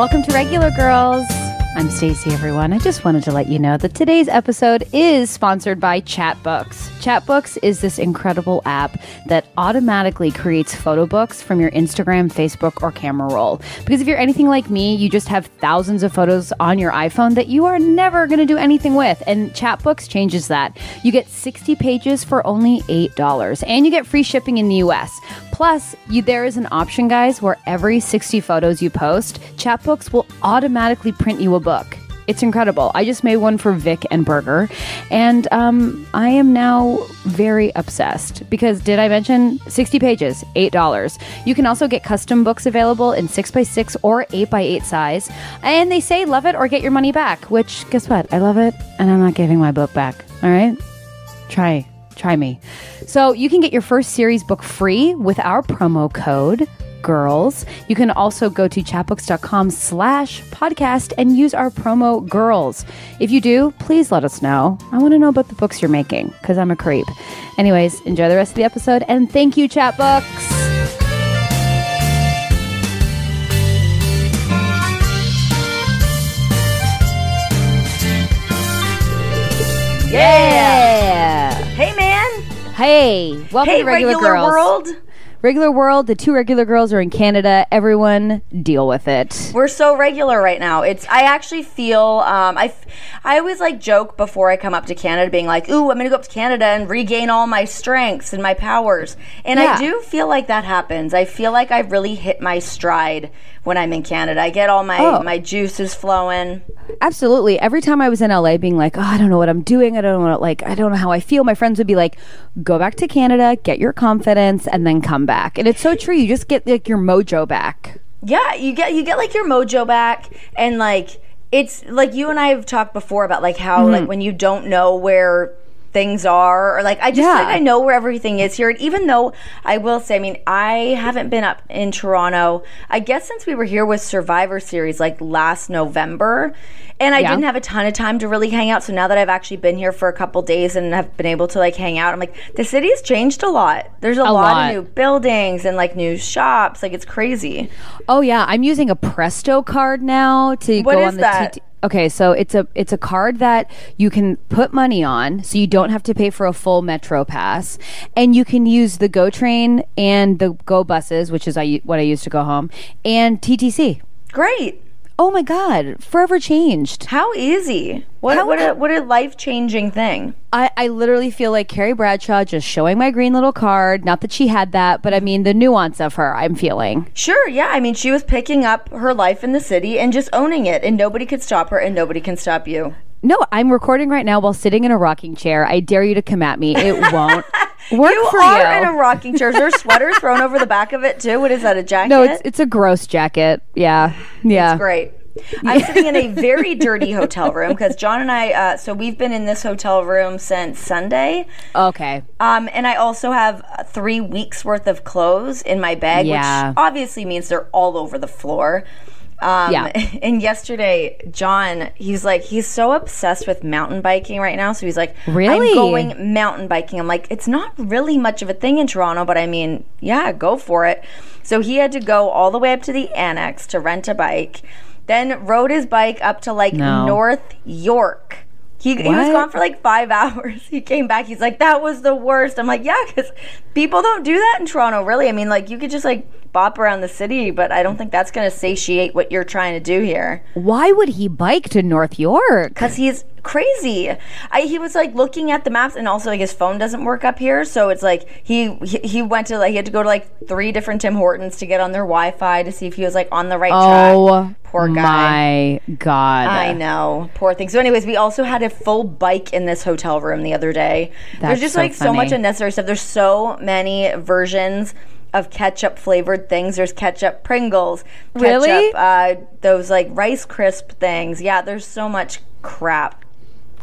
Welcome to Regular Girls. I'm Stacey, everyone. I just wanted to let you know that today's episode is sponsored by Chatbooks. Chatbooks is this incredible app that automatically creates photo books from your Instagram, Facebook, or camera roll. Because if you're anything like me, you just have thousands of photos on your iPhone that you are never going to do anything with. And Chatbooks changes that. You get 60 pages for only $8, and you get free shipping in the US. Plus, you, there is an option, guys, where every 60 photos you post, Chatbooks will automatically print you a book. It's incredible. I just made one for Vic and Burger, and um, I am now very obsessed because did I mention 60 pages, $8? You can also get custom books available in 6x6 or 8x8 size, and they say love it or get your money back, which, guess what? I love it, and I'm not giving my book back. All right? Try try me. So you can get your first series book free with our promo code girls. You can also go to chatbooks.com slash podcast and use our promo girls. If you do, please let us know. I want to know about the books you're making because I'm a creep. Anyways, enjoy the rest of the episode and thank you, Chatbooks. Yeah. Hey, welcome Hey, to Regular, regular Girls. world. Regular World, the two regular girls are in Canada. Everyone deal with it. We're so regular right now. It's. I actually feel. Um, I. I always like joke before I come up to Canada, being like, "Ooh, I'm gonna go up to Canada and regain all my strengths and my powers." And Yeah. I do feel like that happens. I feel like I've really hit my stride when I'm in Canada. I get all my Oh. my juices flowing. Absolutely. Every time I was in LA being like, oh, I don't know what I'm doing. I don't know what, like, I don't know how I feel. My friends would be like, go back to Canada, get your confidence, and then come back. And it's so true. You just get like your mojo back. Yeah, you get you get like your mojo back and like it's like you and I have talked before about like how Mm-hmm. like when you don't know where things are or like I just Yeah. like I know where everything is here and even though I will say I mean I haven't been up in Toronto I guess since we were here with Survivor series like last November and I Yeah. didn't have a ton of time to really hang out so now that I've actually been here for a couple days and have been able to like hang out I'm like the city's changed a lot there's a, lot, lot. of new buildings and like new shops like it's crazy Oh yeah, I'm using a Presto card now to What go is on the that? TT Okay, so it's a it's a card that you can put money on, so you don't have to pay for a full Metro pass, and you can use the GO train and the GO buses, which is I, what I use to go home, and TTC. great Oh my God, forever changed. How easy? What How- what a, what a life changing thing. I, I literally feel like Carrie Bradshaw just showing my green little card. Not that she had that, but I mean the nuance of her. I'm feeling. Sure, yeah. I mean, she was picking up her life in the city and just owning it, and nobody could stop her, and nobody can stop you. No, I'm recording right now while sitting in a rocking chair. I dare you to come at me. It won't work You for are you. in a rocking chair. Is there a sweater thrown over the back of it too? What is that? A jacket? no, it's it's a gross jacket. Yeah, yeah. great. I'm sitting in a very dirty hotel room because John and I. Uh, so we've been in this hotel room since Sunday. Okay. Um, and I also have three weeks worth of clothes in my bag, Yeah. which obviously means they're all over the floor. Um, Yeah. And yesterday, John, he's like, he's so obsessed with mountain biking right now. So he's like, Really? I'm going mountain biking. I'm like, it's not really much of a thing in Toronto, but I mean, yeah, go for it. So he had to go all the way up to the annex to rent a bike, then rode his bike up to like No. North York. He, he was gone for like five hours. He came back. He's like, that was the worst. I'm like, yeah, because people don't do that in Toronto, really. I mean, like, you could just like bop around the city, but I don't think that's going to satiate what you're trying to do here. Why would he bike to North York? Because he's crazy. I, he was like looking at the maps, and also like his phone doesn't work up here, so it's like he he, went to like he had to go to like three different Tim Hortons to get on their Wi-Fi to see if he was like on the right Oh, track. Poor guy. my God. I know, poor thing. So, anyways, we also had a full bike in this hotel room the other day. That's There's just so like so much unnecessary stuff. There's so many versions of ketchup flavored things. There's ketchup Pringles, ketchup, Really? uh, those like Rice Crisp things. Yeah, there's so much crap.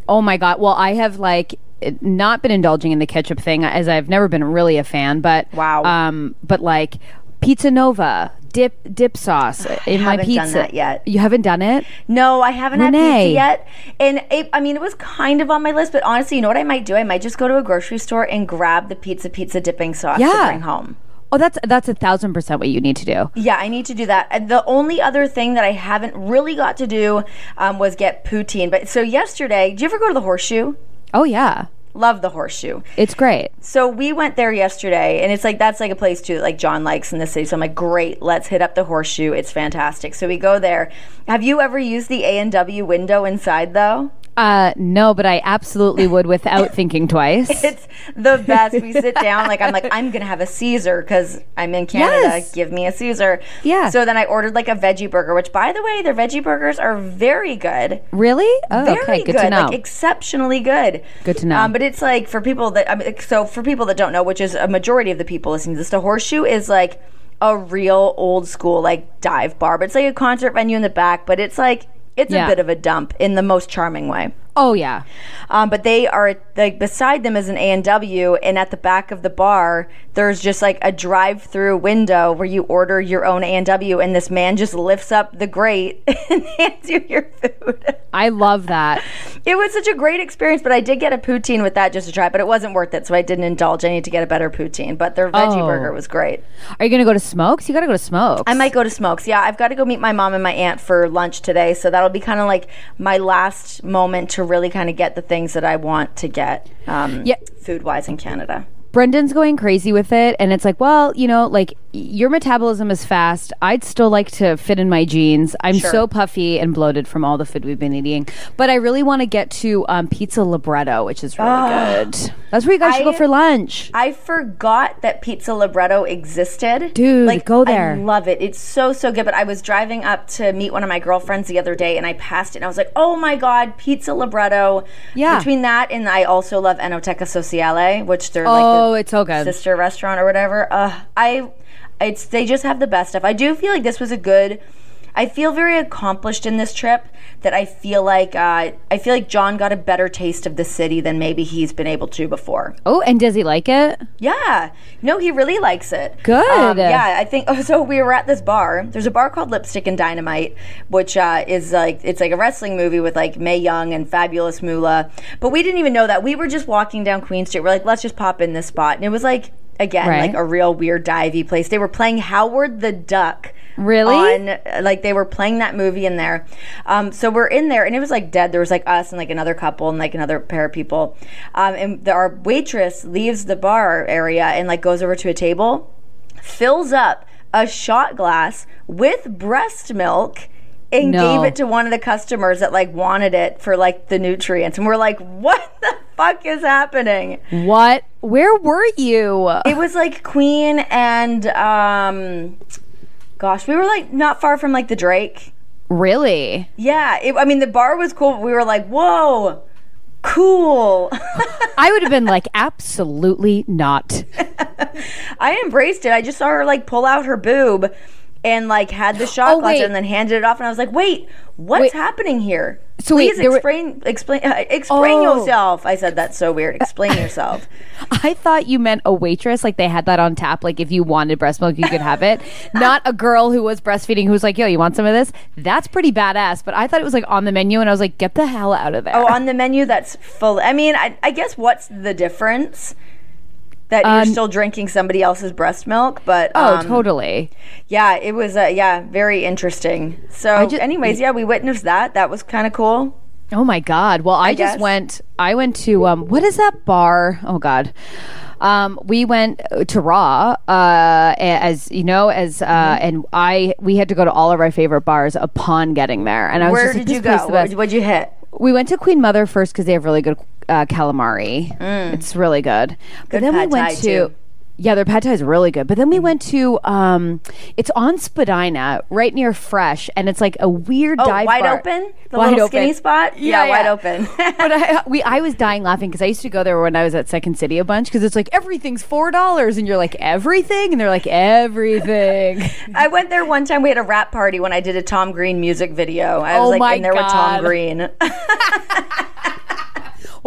Oh my god. Well, I have like not been indulging in the ketchup thing as I've never been really a fan, but Wow. Um, but like Pizza Nova dip dip sauce in my haven't pizza. done that yet. You haven't done it? No, I haven't had Renee. pizza yet. And it, I mean, it was kind of on my list, but honestly, you know what I might do? I might just go to a grocery store and grab the pizza pizza dipping sauce Yeah. to bring home. Oh, that's that's a thousand percent what you need to do. Yeah, I need to do that. And the only other thing that I haven't really got to do um, was get poutine. But so yesterday, did you ever go to the Horseshoe? Oh yeah, Love the Horseshoe. it's great. So we went there yesterday, and it's like that's like a place too, that, like John likes in the city. So I'm like, great, let's hit up the Horseshoe. It's fantastic. So we go there. Have you ever used the A and W window inside though? Uh, no, but I absolutely would without thinking twice. It's the best. We sit down, like I'm like I'm gonna have a Caesar because I'm in Canada. Yes. Give me a Caesar. Yeah. So then I ordered like a veggie burger, which by the way, their veggie burgers are very good. really? Oh, Very okay, good, good, to know. like exceptionally good. Good to know. Um, but it's like for people that I mean, so for people that don't know, which is a majority of the people listening to this, the Horseshoe is like a real old school like dive bar. But it's like a concert venue in the back, but it's like it's Yeah. a bit of a dump in the most charming way. Oh yeah. Um, but they are like beside them is an A and W, and at the back of the bar, there's just like a drive-through window where you order your own A and W, and this man just lifts up the grate and hands you your food. I love that. It was such a great experience, but I did get a poutine with that just to try, but it wasn't worth it, so I didn't indulge. I need to get a better poutine, but their veggie Oh. burger was great. Are you gonna go to Smokes? You gotta go to Smokes. I might go to Smokes. Yeah, I've got to go meet my mom and my aunt for lunch today, so that'll be kind of like my last moment to really kind of get the things that I want to get, um, Yeah. food wise in Canada. Brendan's going crazy with it, and it's like, well, you know, like your metabolism is fast. I'd still like to fit in my jeans. I'm Sure. so puffy and bloated from all the food we've been eating, but I really want to get to um, Pizza Libretto, which is really good. That's where you guys should go for lunch. I forgot that Pizza Libretto existed. Dude, like, go there. I love it. It's so so good. But I was driving up to meet one of my girlfriends the other day, and I passed it, and I was like, "Oh my god, Pizza Libretto!" Yeah. Between that and I also love Enoteca Sociale, which they're Oh, like the it's so good. sister restaurant or whatever. Uh, I, it's they just have the best stuff. I do feel like this was a good. I feel very accomplished in this trip. That I feel like uh, I feel like John got a better taste of the city than maybe he's been able to before. Oh, and does he like it? Yeah. No, he really likes it. Um, Good. yeah, I think. Oh, so we were at this bar. There's a bar called Lipstick and Dynamite, which uh, is like it's like a wrestling movie with like Mae Young and Fabulous Moolah. But we didn't even know that. We were just walking down Queen Street. We're like, let's just pop in this spot, and it was like again Right. like a real weird divey place. They were playing Howard the Duck. Really? On like they were playing that movie in there. Um, so we're in there, and it was like dead. There was like us and like another couple and like another pair of people. Um, and the, our waitress leaves the bar area and like goes over to a table, fills up a shot glass with breast milk. And No. gave it to one of the customers that like wanted it for like the nutrients, and we're like, "What the fuck is happening?" What? Where were you? It was like Queen and um, gosh, we were like not far from like the Drake. really? Yeah, it, I mean the bar was cool. But we were like, whoa, cool. I would have been like, absolutely not. I embraced it. I just saw her like pull out her boob and like had the shot Oh, glass and then handed it off, and I was like, wait, what's Wait. happening here? So wait, Please were- explain, explain, uh, explain Oh. yourself. I said that's so weird. Explain yourself. I thought you meant a waitress, like they had that on tap. Like if you wanted breast milk, you could have it. Not a girl who was breastfeeding who was like, "Yo, you want some of this?" That's pretty badass. But I thought it was like on the menu, and I was like, "Get the hell out of there!" Oh, on the menu, that's full. I mean, I, I guess what's the difference? That you're Um, still drinking somebody else's breast milk, but oh, um, totally. Yeah, it was. Uh, yeah, very interesting. So, ju- anyways, yeah, we witnessed that. That was kind of cool. Oh my god. Well, I, just guess. went. I went to um, what is that bar? Oh god. Um, we went to Raw, uh, as you know, as uh, Mm-hmm. and I we had to go to all of our favorite bars upon getting there. And I was Where just like, did you go? Where, would you hit? We went to Queen Mother first because they have really good uh, calamari. It's really good. But Mm. Good then we went to. too. Yeah, their pad thai is really good. But then we went to, um, it's on Spadina, right near Fresh, and it's like a weird Oh, dive wide bar. open, the Wide little open. skinny spot. Yeah, Yeah, wide yeah. open. but I, we, I was dying laughing because I used to go there when I was at Second City a bunch because it's like everything's four dollars and you're like everything and they're like everything. I went there one time. We had a wrap party when I did a Tom Green music video. I Oh was like my in there with God. Tom Green.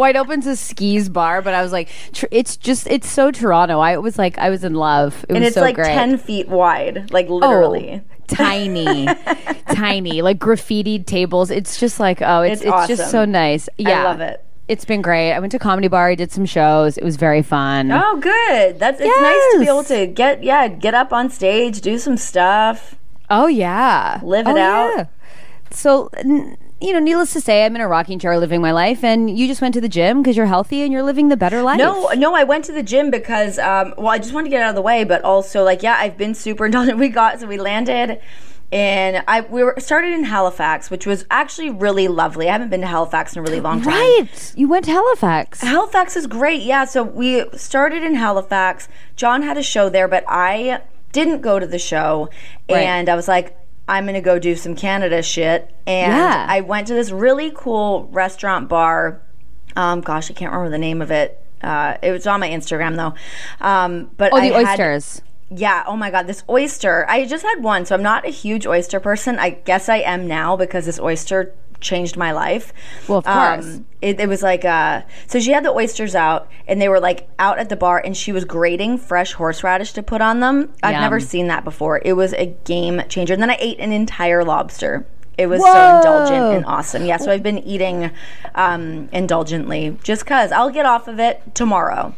Wide Open's a skis bar, but I was like, tr- it's just it's so Toronto. I was like, I was in love. It and was it's so like great. 10 feet wide, like Oh, literally. tiny, tiny, like graffitied tables. It's just like oh, it's It's it's, just so nice. Yeah, I love it. It's been great. I went to comedy bar. I did some shows. It was very fun. Oh, good. That's it's nice to be able to get yeah get up on stage, do some stuff. Oh yeah, Live it Oh, out. yeah. So, n- you know, needless to say, I'm in a rocking chair living my life, and you just went to the gym because you're healthy and you're living the better life. No, no, I went to the gym because um, well, I just wanted to get out of the way, but also like yeah, I've been super indulgent. We got so we landed. And I we were started in Halifax, which was actually really lovely. I haven't been to Halifax in a really long time. right? You went to Halifax. Halifax is great. Yeah, so we started in Halifax. John had a show there, but I didn't go to the show. Right. And I was like, I'm going to go do some Canada shit. And Yeah. I went to this really cool restaurant bar. Um, gosh, I can't remember the name of it. Uh, it was on my Instagram though. Um, but Oh, the I had- oysters. yeah. Oh my God, this oyster. I just had one, so I'm not a huge oyster person. I guess I am now because this oyster changed my life. Well, of course. it, it was like, uh, so she had the oysters out, and they were like out at the bar, and she was grating fresh horseradish to put on them. I've Yum. never seen that before. It was a game changer. And then I ate an entire lobster. It was Whoa. so indulgent and awesome. Yeah, so I've been eating um, indulgently just because I'll get off of it tomorrow.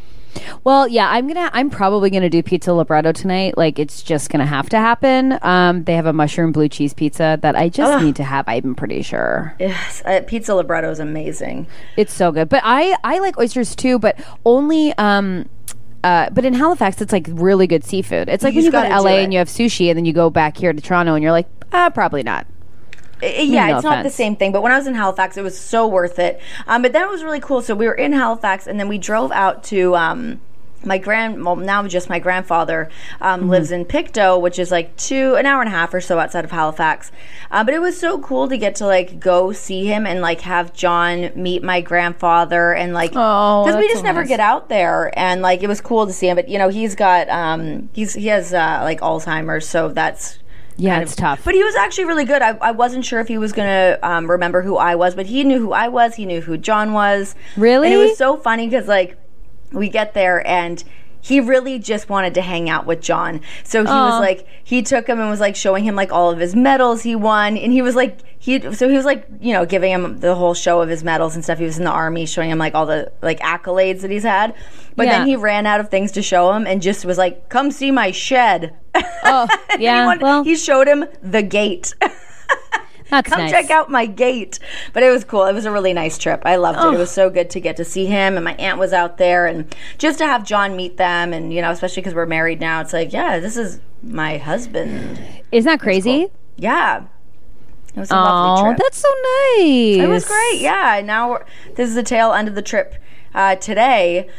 Well, yeah, I'm gonna. I'm probably gonna do pizza libretto tonight. Like it's just gonna have to happen. Um, they have a mushroom blue cheese pizza that I just need to have. I'm pretty sure Yes, uh, pizza libretto is amazing. it's so good. But I I like oysters too, but only um. Uh, but in Halifax, it's like really good seafood. It's like You when you go to LA and you have sushi, and then you go back here to Toronto, and you're like, ah, probably not. Uh, yeah, No it's not the same thing. But when I was in Halifax, it was so worth it. Um, but then it was really cool. So we were in Halifax, and then we drove out to. Um, my grand, well, now just my grandfather um, Mm-hmm. lives in Pictou, which is like two, an hour and a half or so outside of Halifax. Uh, but it was so cool to get to like go see him and like have John meet my grandfather and like Oh, because we just so never nice. get out there and like it was cool to see him. But you know he's got um he's he has uh, like Alzheimer's, so that's Yeah, it's of- tough. But he was actually really good. I, I wasn't sure if he was going to um, remember who I was, but he knew who I was. He knew who John was. Really? And it was so funny because, like, we get there and he really just wanted to hang out with John. So he was like, he took him and was like showing him like all of his medals he won. And he was like, he, so he was like, you know, giving him the whole show of his medals and stuff. He was in the army, showing him like all the like accolades that he's had. But Yeah. then he ran out of things to show him and just was like, come see my shed. Oh, he yeah. wanted- well, he showed him the gate. that's Come nice. check out my gate. But it was cool. It was a really nice trip. I loved it. It was so good to get to see him, and my aunt was out there, and just to have John meet them, and you know, especially because we're married now, it's like, yeah, this is my husband. Isn't that crazy? Yeah, it was a lovely Oh, trip. that's so nice. it was great. Yeah. Now we're, this is the tail end of the trip uh, today.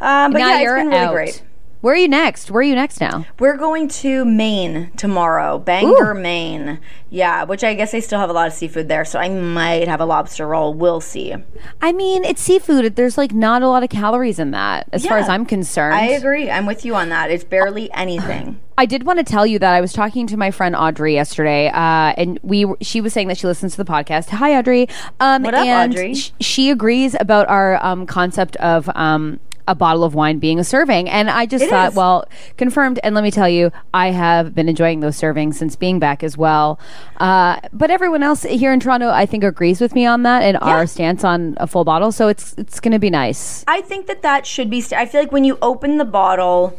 Um, but now yeah, it's been really out. great. Where are you next? Where are you next now? We're going to Maine tomorrow, Bangor, Maine. Yeah, which I guess they still have a lot of seafood there, so I might have a lobster roll. We'll see. I mean, it's seafood. There's like not a lot of calories in that, as far as I'm concerned. I agree. I'm with you on that. It's barely anything. I did want to tell you that I was talking to my friend Audrey yesterday, uh, and we she was saying that she listens to the podcast. Hi, Audrey. Um, What up, and Audrey? sh- she agrees about our um, concept of. Um, a bottle of wine being a serving. And I just It thought, is. well, confirmed. And let me tell you, I have been enjoying those servings since being back as well. Uh, but everyone else here in Toronto, I think, agrees with me on that and our stance on a full bottle. So it's it's going to be nice. I think that that should be. St- I feel like when you open the bottle.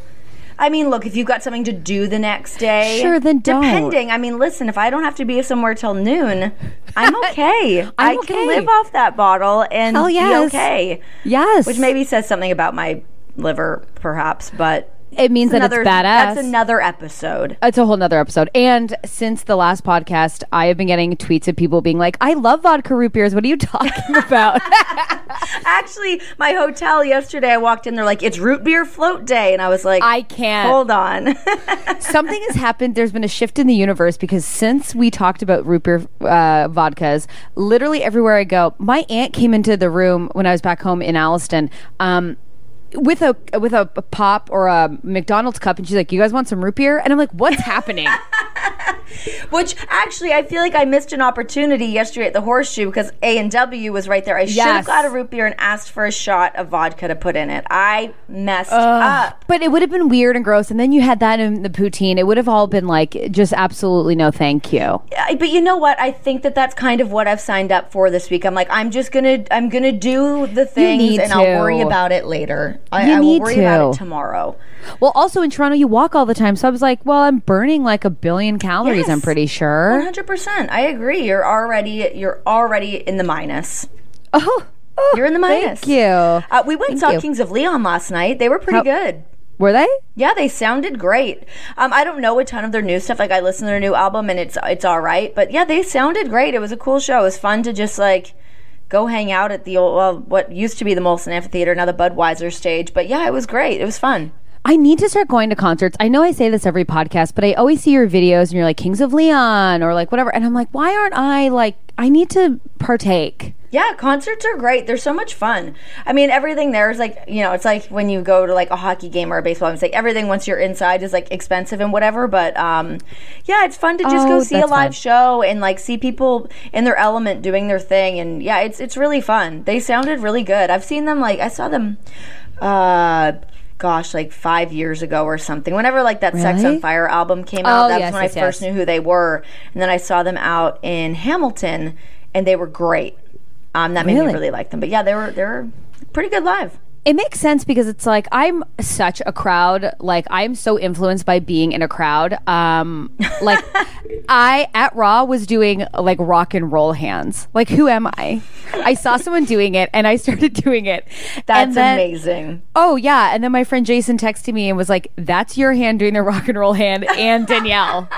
I mean, look, if you've got something to do the next day, Sure, then don't. Depending, I mean, listen, if I don't have to be somewhere till noon, I'm okay. I I'm can okay. live off that bottle and yes. be okay. Yes. Which maybe says something about my liver, perhaps, but it means that another, it's badass. That's another episode. It's a whole nother episode. And since the last podcast, I have been getting tweets of people being like, I love vodka root beers. What are you talking about? Actually, my hotel yesterday, I walked in, they're like, it's root beer float day. And I was like, I can't. Hold on. Something has happened. There's been a shift in the universe because since we talked about root beer uh, vodkas, literally everywhere I go, my aunt came into the room when I was back home in Alliston. Um, with a with a pop or a McDonald's cup, and she's like, "You guys want some root beer?" And I'm like, "What's happening?" Which actually, I feel like I missed an opportunity yesterday at the Horseshoe because A and W was right there. I should have got a root beer and asked for a shot of vodka to put in it. I messed up. But it would have been weird and gross. And then you had that in the poutine. It would have all been like, just absolutely no thank you. I- But you know what? I think that that's kind of what I've signed up for this week. I'm like, I'm just gonna, I'm gonna do the things, and I'll worry about it later. I, You I will need worry about to. it tomorrow. Well, also in Toronto, you walk all the time. So I was like, well, I'm burning like a billion calories, Yes. I'm pretty sure. 100. percent I agree. You're already, you're already in the minus. Oh, oh, You're in the minus. Thank you. Uh, we went and saw you. Kings of Leon last night. They were pretty How- good. Were they? Yeah, they sounded great. Um, I don't know a ton of their new stuff. Like I listened to their new album, and it's it's all right. But yeah, they sounded great. It was a cool show. It was fun to just like go hang out at the old well, what used to be the Molson Amphitheater, now the Budweiser stage. But yeah, it was great. It was fun. I need to start going to concerts. I know I say this every podcast, but I always see your videos and you're like Kings of Leon or like whatever. And I'm like, why aren't I like, I need to partake. Yeah, concerts are great. They're so much fun. I mean, everything there is like, you know, it's like when you go to like a hockey game or a baseball game. It's like everything once you're inside is like expensive and whatever. But um, yeah, it's fun to just Oh, go see a live fun. show and like see people in their element doing their thing. And yeah, it's it's really fun. They sounded really good. I've seen them like I saw them. Uh, gosh, like five years ago or something. Whenever like that Sex on Fire album came out, Oh, that's yes, when yes, I first yes. knew who they were. And then I saw them out in Hamilton, and they were great. Um, that made me really like them. But yeah, they were they were pretty good live. It makes sense because it's like I'm such a crowd. Like I'm so influenced by being in a crowd. Um, like I at Raw was doing like rock and roll hands. Like who am I? I saw someone doing it and I started doing it. That's then- amazing. Oh yeah, and then my friend Jason texted me and was like, "That's your hand doing the rock and roll hand," and Danielle.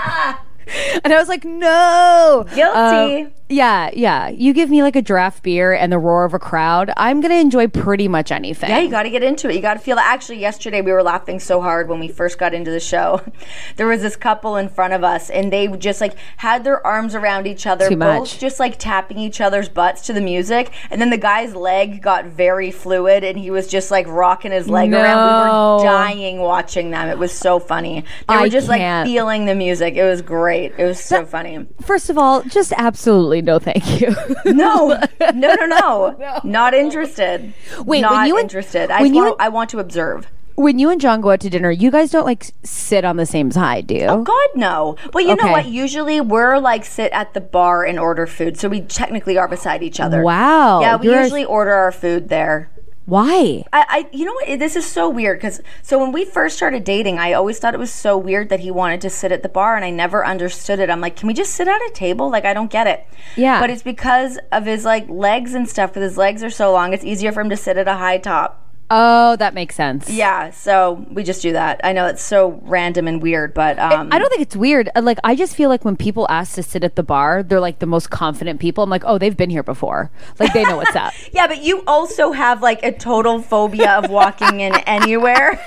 And I was like, no. Guilty. Um, yeah, yeah. You give me like a draft beer and the roar of a crowd, I'm going to enjoy pretty much anything. Yeah, you got to get into it. You got to feel it. Actually, yesterday we were laughing so hard when we first got into the show. There was this couple in front of us, and they just like had their arms around each other, Too both much. just like tapping each other's butts to the music. And then the guy's leg got very fluid, and he was just like rocking his leg around. We were dying watching them. It was so funny. They were I just can't. like feeling the music. It was great. It was so funny. First of all, just absolutely no thank you. No, no, no, no, not interested. Wait, not when you interested. I when just you want, I want to observe. when you and John go out to dinner, you guys don't like sit on the same side, do you? Oh God, no. Well, you Okay. know what? Usually we're like sit at the bar and order food, so we technically are beside each other. Wow. Yeah, we You're- usually order our food there. Why? I, I you know what? This is so weird because so when we first started dating, I always thought it was so weird that he wanted to sit at the bar, and I never understood it. I'm like, can we just sit at a table? Like, I don't get it. Yeah. But it's because of his like legs and stuff. Because his legs are so long, it's easier for him to sit at a high top. Oh, that makes sense. Yeah, so we just do that. I know it's so random and weird, but um, I don't think it's weird. Uh, Like, I just feel like when people ask to sit at the bar, they're like the most confident people. I'm like, oh, they've been here before. Like, they know what's up. Yeah, but you also have like a total phobia of walking in anywhere.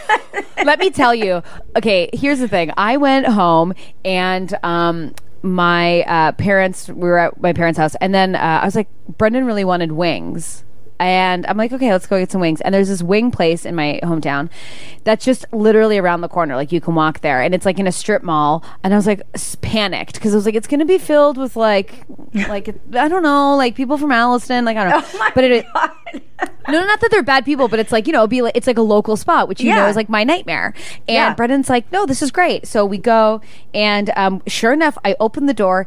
Let me tell you. Okay, here's the thing. I went home and um my uh, parents we were at my parents' house and then uh, I was like Brendan really wanted wings. And I'm like, okay, let's go get some wings. And there's this wing place in my hometown that's just literally around the corner. Like you can walk there, and it's like in a strip mall. And I was like panicked because I was like, it's gonna be filled with like, like I don't know, like people from Alliston. Like I don't know, Oh but it, no, not that they're bad people, but it's like you know, it'll be like it's like a local spot, which you know is like my nightmare. And Yeah. Brendan's like, no, this is great. So we go, and um, sure enough, I open the door.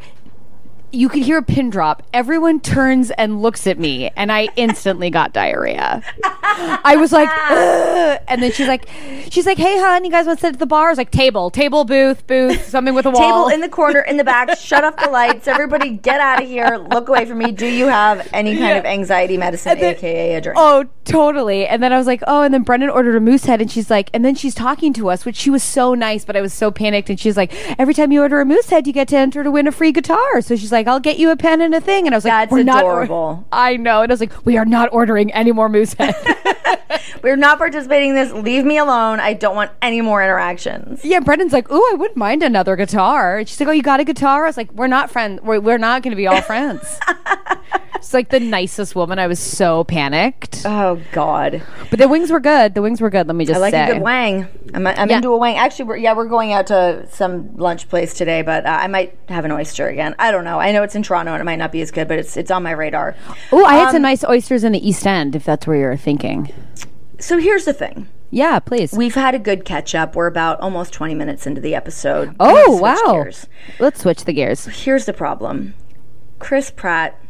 You could hear a pin drop. Everyone turns and looks at me, and I instantly got diarrhea. I was like, Ugh. and then she's like, she's like, hey, hon, you guys want to sit at the bar? I was like, table, table, booth, booth, something with a wall. Table in the corner, in the back. Shut off the lights. Everybody, get out of here. Look away from me. Do you have any kind of anxiety medicine, then- aka a drink? Oh, totally. And then I was like, oh, and then Brendan ordered a Moosehead, and she's like, and then she's talking to us, which she was so nice, but I was so panicked. And she's like, every time you order a Moosehead, you get to enter to win a free guitar. So she's like, I'll get you a pen and a thing. And I was like, That's we're not adorable. I know. And I was like, we are not ordering any more Moosehead. We're not participating in this. Leave me alone. I don't want any more interactions. yeah, Brendan's like, ooh, I wouldn't mind another guitar. And she's like, oh, you got a guitar? I was like, we're not friends. We're, we're not going to be all friends. She's like the nicest woman. I was so panicked. Oh God. But the wings were good. The wings were good. Let me just I like say. a good wang. I'm, I'm Yeah. into a wang. Actually, we're, yeah, we're going out to some lunch place today, but uh, I might have an oyster again. I don't know. I know it's in Toronto and it might not be as good, but it's it's on my radar. Oh, I had some Um, nice oysters in the East End. If that's where you're thinking. So here's the thing. Yeah, please. We've had a good catch up. We're about almost 20 minutes into the episode. oh Let's wow. gears. Let's switch the gears. Here's the problem. Chris Pratt,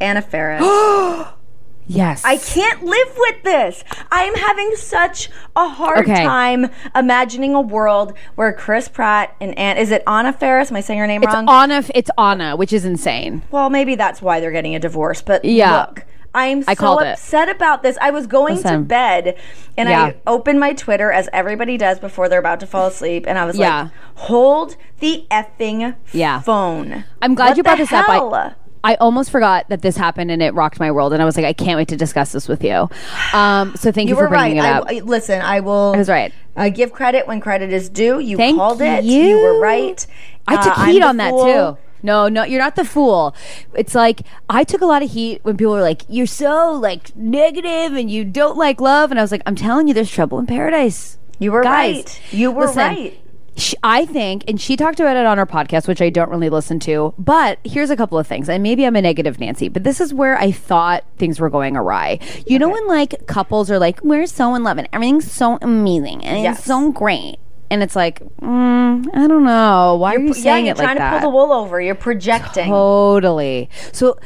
Anna Faris. Yes. I can't live with this. I am having such a hard Okay. time imagining a world where Chris Pratt and Anna is it Anna Faris? Am I saying her name It's wrong? Anna. It's Anna, which is insane. well, maybe that's why they're getting a divorce. But Yeah. look, I'm I so called it. upset about this. I was going to Listen. bed and Yeah. I opened my Twitter as everybody does before they're about to fall asleep, and I was Yeah. like, "Hold the effing Yeah. phone." I'm glad What you brought the this up. hell? I, I almost forgot that this happened and it rocked my world, and I was like, I can't wait to discuss this with you. Um, so thank you, You for were right. bringing it up. I- listen, I will. I was right. Uh, give credit when credit is due. You Thank called it. you. You were right. I Uh, took I'm heat on that fool. too. No, no, you're not the fool. It's like I took a lot of heat when people were like, "You're so like negative and you don't like love," and I was like, "I'm telling you, there's trouble in paradise." You were Guys, right. You were listen, right. Sh I think, and she talked about it on her podcast, which I don't really listen to. But here's a couple of things, and maybe I'm a negative Nancy, but this is where I thought things were going awry. You know, when like couples are like, "We're so in love and everything's so amazing and Yes. it's so great," and it's like, mm, I don't know, why you're, you Yeah, saying you're it like trying to pull the wool over. You're projecting. Totally. So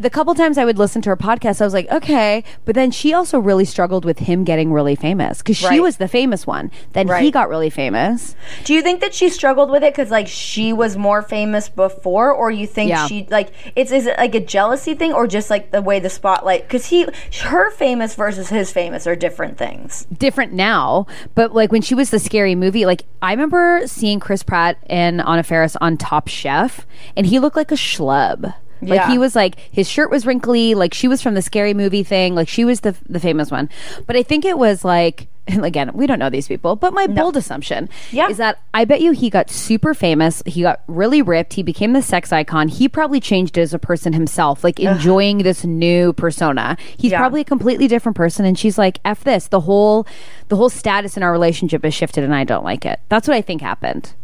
the couple times I would listen to her podcast, I was like, okay. But then she also really struggled with him getting really famous because she Right. was the famous one. Then he Right. got really famous. Do you think that she struggled with it because like she was more famous before, or you think Yeah. she like it's is it like a jealousy thing, or just like the way the spotlight? Because he, her famous versus his famous are different things. Different now, but like when she was the scary movie, like I remember seeing Chris Pratt and Anna Faris on Top Chef, and he looked like a schlub. Like Yeah. he was like his shirt was wrinkly, like she was from the scary movie thing, like she was the the famous one. But I think it was like and again, we don't know these people, but my bold assumption Yeah. is that I bet you he got super famous. He got really ripped. He became the sex icon. He probably changed as a person himself, like enjoying this new persona. He's Yeah. probably a completely different person. And she's like, "F this." The whole, the whole status in our relationship has shifted, and I don't like it. That's what I think happened.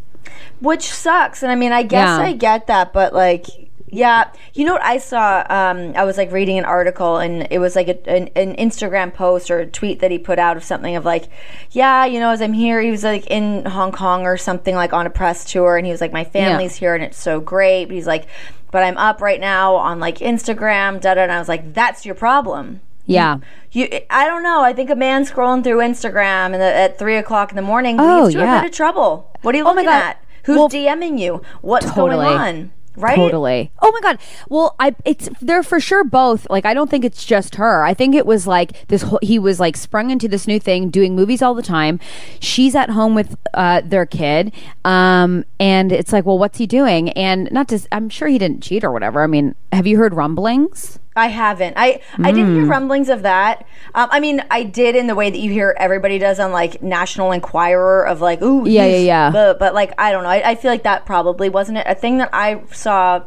which sucks and i mean i guess Yeah. i get that but like yeah you know what i saw um, i was like reading an article and it was like a, an, an instagram post or a tweet that he put out of something of like yeah you know as i'm here he was like in hong kong or something like on a press tour and he was like my family's here and it's so great but he's like but i'm up right now on like instagram da da and i was like that's your problem Yeah. you, I don't know. I think a man scrolling through Instagram and at three o'clock in the morning Oh, leads to yeah. a bit of trouble. What are you Oh my looking God. at? Who's Well, DMing you? What's totally. going on? Right? Totally. Oh my god. Well, I it's they're for sure both. Like I don't think it's just her. I think it was like this whole, he was like sprung into this new thing doing movies all the time. She's at home with uh their kid. Um and it's like, well, what's he doing? And not to I'm sure he didn't cheat or whatever. I mean, have you heard rumblings? I haven't. I I didn't Hmm. hear rumblings of that. Um, I mean, I did in the way that you hear everybody does on like National Enquirer of like, ooh, Yeah, yeah, yeah. But, but like, I don't know. I, I feel like that probably wasn't it. A thing that I saw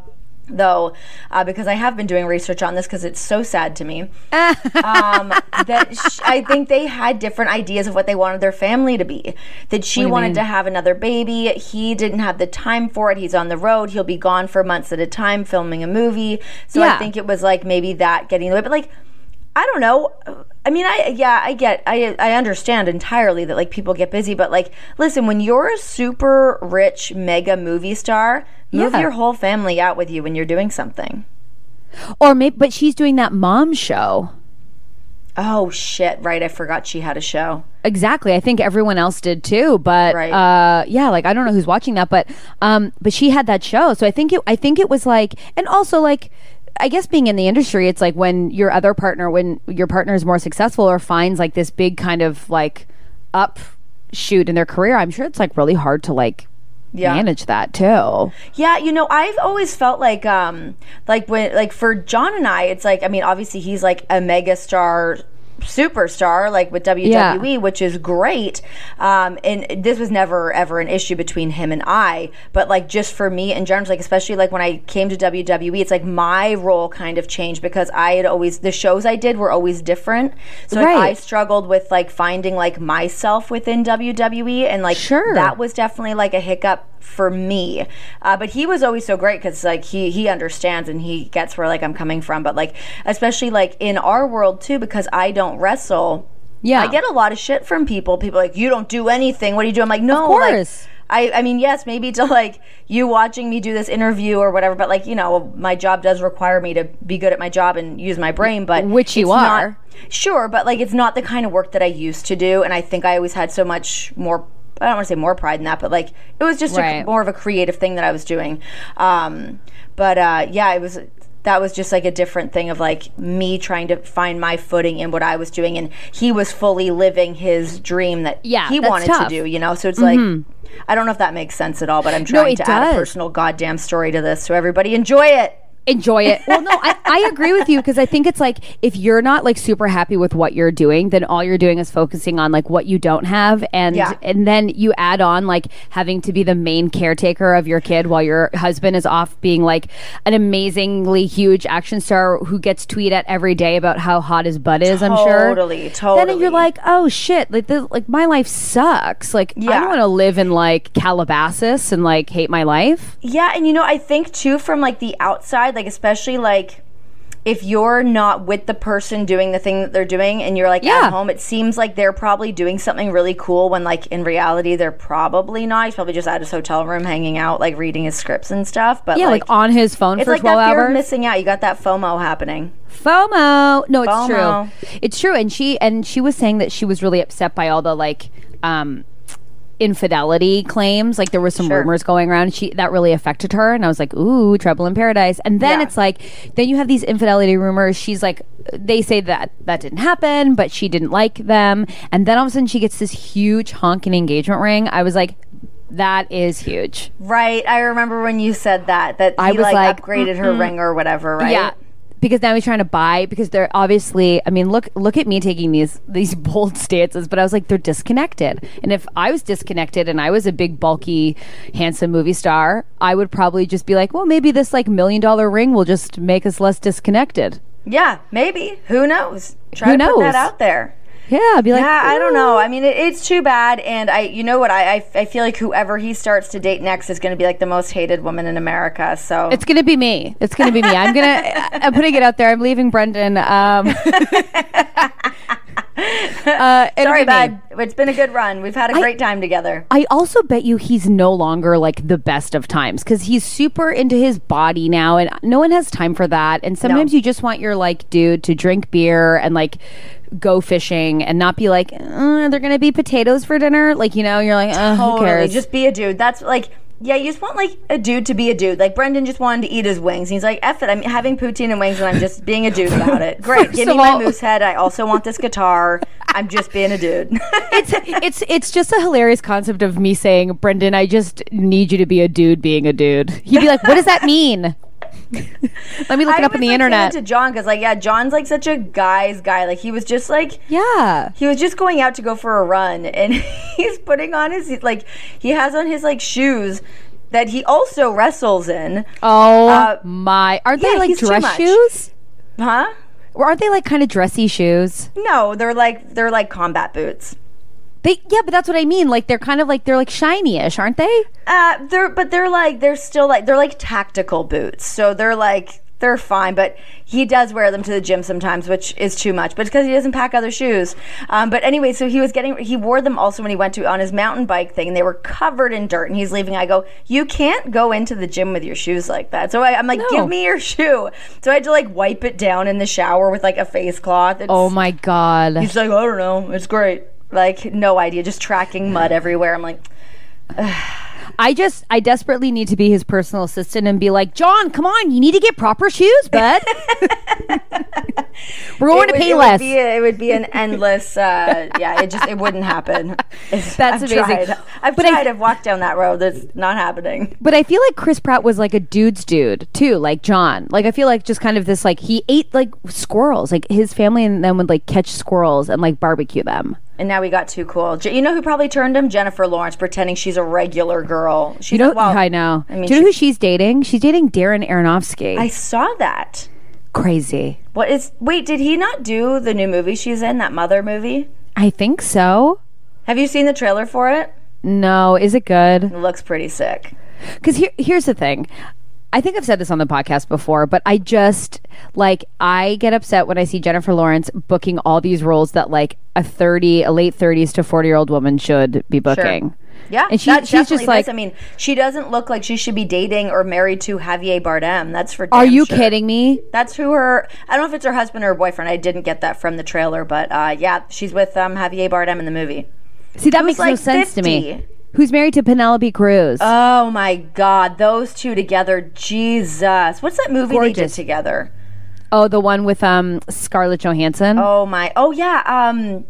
though, uh, because I have been doing research on this because it's so sad to me. um, that sh- I think they had different ideas of what they wanted their family to be. That she wanted to have another baby. He didn't have the time for it. He's on the road. He'll be gone for months at a time filming a movie. So I think it was like maybe that getting in the way. But like, I don't know. I mean, I yeah, I get, I I understand entirely that like people get busy, but like, listen, when you're a super rich mega movie star, move Yeah. your whole family out with you when you're doing something. Or maybe but she's doing that mom show. Oh shit! Right, I forgot she had a show. Exactly. I think everyone else did too. But Right. uh, yeah, like I don't know who's watching that, but um, but she had that show. So I think it. I think it was like, and also like. I guess being in the industry, it's like when your other partner, when your partner is more successful or finds like this big kind of like up shoot in their career, I'm sure it's like really hard to like Yeah. manage that too. Yeah, you know, I've always felt like um like when like for John and I, it's like I mean, obviously he's like a mega star superstar like with WWE, Yeah. which is great. Um, and this was never ever an issue between him and I, but like just for me in general, like especially like when I came to WWE, it's like my role kind of changed because I had always the shows I did were always different. So like, I struggled with like finding like myself within WWE, and like Sure. that was definitely like a hiccup for me. Uh, but he was always so great because like he he understands and he gets where like I'm coming from. But like especially like in our world too, because I don't wrestle. Yeah. I get a lot of shit from people. People are like you don't do anything. What do you do? I'm like no, Of like, course. I, I mean, yes, maybe to like you watching me do this interview or whatever, but like, you know, my job does require me to be good at my job and use my brain, but Which you it's not- are. sure, but like it's not the kind of work that I used to do. And I think I always had so much more, I don't want to say more pride in that, but like it was just a, more of a creative thing that I was doing. Um, but uh, yeah, it was. That was just like a different thing of like me trying to find my footing in what I was doing, and he was fully living his dream that Yeah, he wanted tough. Mm-hmm. to do. You know, so it's like I don't know if that makes sense at all, but I'm trying it to add a personal goddamn story to this, so everybody enjoy it. Enjoy it. Well, no, I, I agree with you because I think it's like if you're not like super happy with what you're doing, then all you're doing is focusing on like what you don't have, and Yeah. and then you add on like having to be the main caretaker of your kid while your husband is off being like an amazingly huge action star who gets tweet at every day about how hot his butt is. I'm sure. Totally, totally. Then you're like, oh shit, like this, like my life sucks. Like I don't want to live in like Calabasas and like hate my life. Yeah, and you know, I think too from like the outside, like especially like if you're not with the person doing the thing that they're doing and you're like Yeah. at home, it seems like they're probably doing something really cool when like in reality they're probably not. He's probably just at his hotel room hanging out, like reading his scripts and stuff. But Yeah, like, on his phone it's for like twelve that fear hours. of missing out. You got that FOMO happening. FOMO. No, it's FOMO. true. It's true. And she and she was saying that she was really upset by all the like um infidelity claims. Like there were some Sure. rumors going around. She that really affected her. And I was like, ooh, trouble in paradise. And then Yeah. it's like then you have these infidelity rumors. She's like they say that that didn't happen, but she didn't like them. And then all of a sudden she gets this huge honking engagement ring. I was like, that is huge. Right. I remember when you said that that I he was like, like, upgraded her ring or whatever, right? Yeah. Because now he's trying to buy because they're obviously I mean look look at me taking these these bold stances but I was like they're disconnected and if I was disconnected and I was a big bulky handsome movie star I would probably just be like well maybe this like million dollar ring will just make us less disconnected Yeah, maybe. Who knows? Try Who to put that out there. Yeah I'd be like Yeah, I don't know. I mean, it, it's too bad, and I, you know what? I, I, I feel like whoever he starts to date next is going to be like the most hated woman in America. So It's gonna be me. It's gonna be me. I'm gonna. I'm putting it out there. I'm leaving Brendan. Um, uh, sorry, bud. It's been a good run. We've had a great time together. I also bet you he's no longer like the best of times because he's super into his body now, and no one has time for that. And sometimes you just want your like dude to drink beer and like go fishing and not be like, uh, they're gonna be potatoes for dinner. Like you know, you're like, uh, who Totally. cares? Just be a dude. That's like. Yeah, you just want like a dude to be a dude. Like Brendan just wanted to eat his wings. He's like, "F it, I'm having poutine and wings, and I'm just being a dude about it." Great, First give me of my Moosehead. I also want this guitar. I'm just being a dude. it's it's it's just a hilarious concept of me saying, Brendan, I just need you to be a dude being a dude. He'd be like, what does that mean? Let me look it up on the like, internet. to John because like yeah, John's like such a guy's guy. Like he was just like yeah. he was just going out to go for a run and he's putting on his like he has on his like shoes that he also wrestles in Oh Uh, my! Aren't yeah, they like dress shoes? huh Or aren't they like kind of dressy shoes? no they're like they're like combat boots They yeah, but that's what I mean. Like they're kind of like they're like shiny-ish, aren't they? uh they're but they're like they're still like they're like tactical boots so they're like they're fine but he does wear them to the gym sometimes which is too much but it's because he doesn't pack other shoes um, but anyway so he was getting he wore them also when he went to on his mountain bike thing and they were covered in dirt and he's leaving i go you can't go into the gym with your shoes like that so I, i'm like No. give me your shoe so i had to like wipe it down in the shower with like a face cloth it's, Oh my god! he's like i don't know it's great like no idea just tracking mud everywhere i'm like I just, I desperately need to be his personal assistant and be like, John, come on, you need to get proper shoes, bud. We're going It to would- pay it less. Would be it would be an endless. Uh, yeah, it just it wouldn't happen. That's I've amazing. Tried. I've But tried. I've walked down that road. That's not happening. But I feel like Chris Pratt was like a dude's dude too, like John. Like I feel like just kind of this like he ate like squirrels. Like his family and them would like catch squirrels and like barbecue them. And now we got too cool. J- You know who probably turned him? Jennifer Lawrence, pretending she's a regular girl. She's You know, well, I know. I mean, Do you know who she's dating? She's dating Darren Aronofsky. I saw that. Crazy. What is? Wait, did he not do the new movie she's in? That Mother movie? I think so. Have you seen the trailer for it? No, is it good? It looks pretty sick. Because here, here's the thing. I think I've said this on the podcast before, but I just like I get upset when I see Jennifer Lawrence booking all these roles that like a thirty, a late thirties to forty year old woman should be booking. Yeah, And she- she's just like- does. I mean, she doesn't look like she should be dating or married to Javier Bardem. That's for. Are you sure. kidding me? That's who her. I don't know if it's her husband or her boyfriend. I didn't get that from the trailer, but uh, yeah, she's with um, Javier Bardem in the movie. See, that Who's, makes no like, sense to me. 50. Who's married to Penelope Cruz? Oh my God, those two together, Jesus! What's that movie they did together? oh, the one with um Scarlett Johansson. Oh my! Oh yeah, um,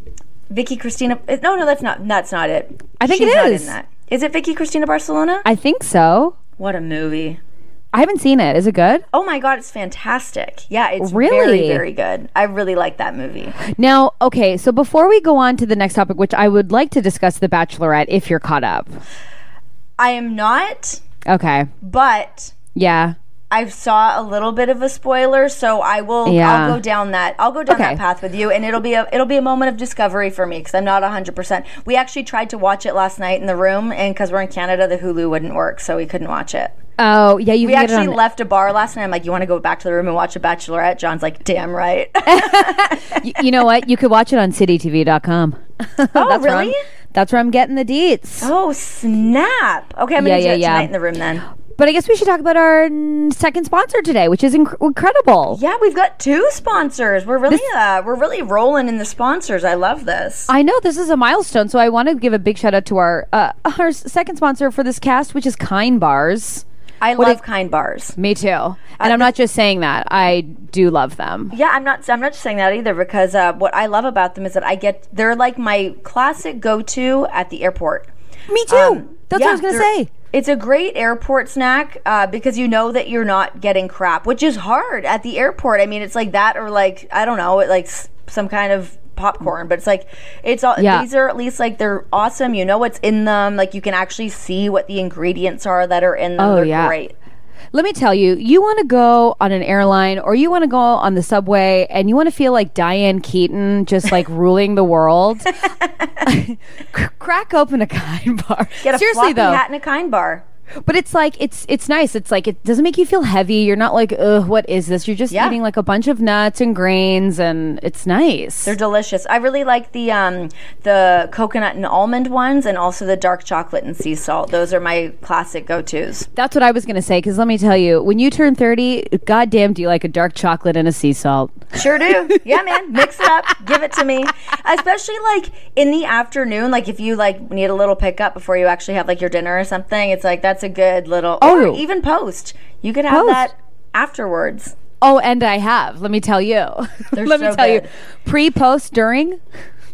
Vicky Cristina. uh, No, no, that's not. That's not it. I think She's it not is. in that. Is it Vicky Cristina Barcelona? I think so. what a movie! I haven't seen it. Is it good? Oh my God, it's fantastic. Yeah, it's Really? very, very good. I really like that movie. Now, okay, so before we go on to the next topic, which I would like to discuss The Bachelorette if you're caught up. I am not, Okay. but Yeah. I saw a little bit of a spoiler, so I will. Yeah. I'll go down that. I'll go down Okay. that path with you, and it'll be a it'll be a moment of discovery for me because I'm not hundred percent. We actually tried to watch it last night in the room, and because we're in Canada, the Hulu wouldn't work, so we couldn't watch it. Oh, yeah, you We actually left a bar last night. I'm like, you want to go back to the room and watch a Bachelorette? John's like, damn right. y- you know what? You could watch it on citytv.com. oh, That's where really? that's where I'm getting the deets. Oh, snap. Okay, I'm gonna Yeah, do yeah, it yeah. tonight in the room then. But I guess we should talk about our second sponsor today, which is inc- incredible. Yeah, we've got two sponsors. We're really uh, we're really rolling in the sponsors. I love this. I know this is a milestone, so I want to give a big shout out to our uh, our second sponsor for this cast, which is Kind Bars. I What love it- kind bars. Me too, and I'm not just saying that. I do love them. Yeah, I'm not. I'm not just saying that either because uh, what I love about them is that I get they're like my classic go-to at the airport. Me too. Um, That's yeah, what I was gonna say. It's a great airport snack uh, because you know that you're not getting crap, which is hard at the airport. I mean, it's like that or like I don't know, it like some kind of popcorn, but it's like it's all Yeah. these are at least like they're awesome. You know what's in them, like you can actually see what the ingredients are that are in them. Oh, they're yeah. great. Let me tell you, you want to go on an airline or you want to go on the subway and you want to feel like Diane Keaton just like ruling the world. Crack open a kind bar. Get a Seriously though. hat and a kind bar. But it's like it's it's nice. It's like it doesn't make you feel heavy. You're not like, ugh, what is this? You're just Yeah. eating like a bunch of nuts and grains and it's nice. They're delicious. I really like the um, the coconut and almond ones, and also the dark chocolate and sea salt. Those are my classic go tos. That's what I was gonna say, because let me tell you, when you turn 30, goddamn do you like a dark chocolate and a sea salt. Sure do. Yeah, man. Mix it up. Give it to me. Especially like in the afternoon, like if you like need a little pickup before you actually have like your dinner or something. It's like that's a good little. Or Oh. even post. You could have Post. that afterwards. Oh, and I have. Let me tell you. Let me so tell you. Pre, post, during.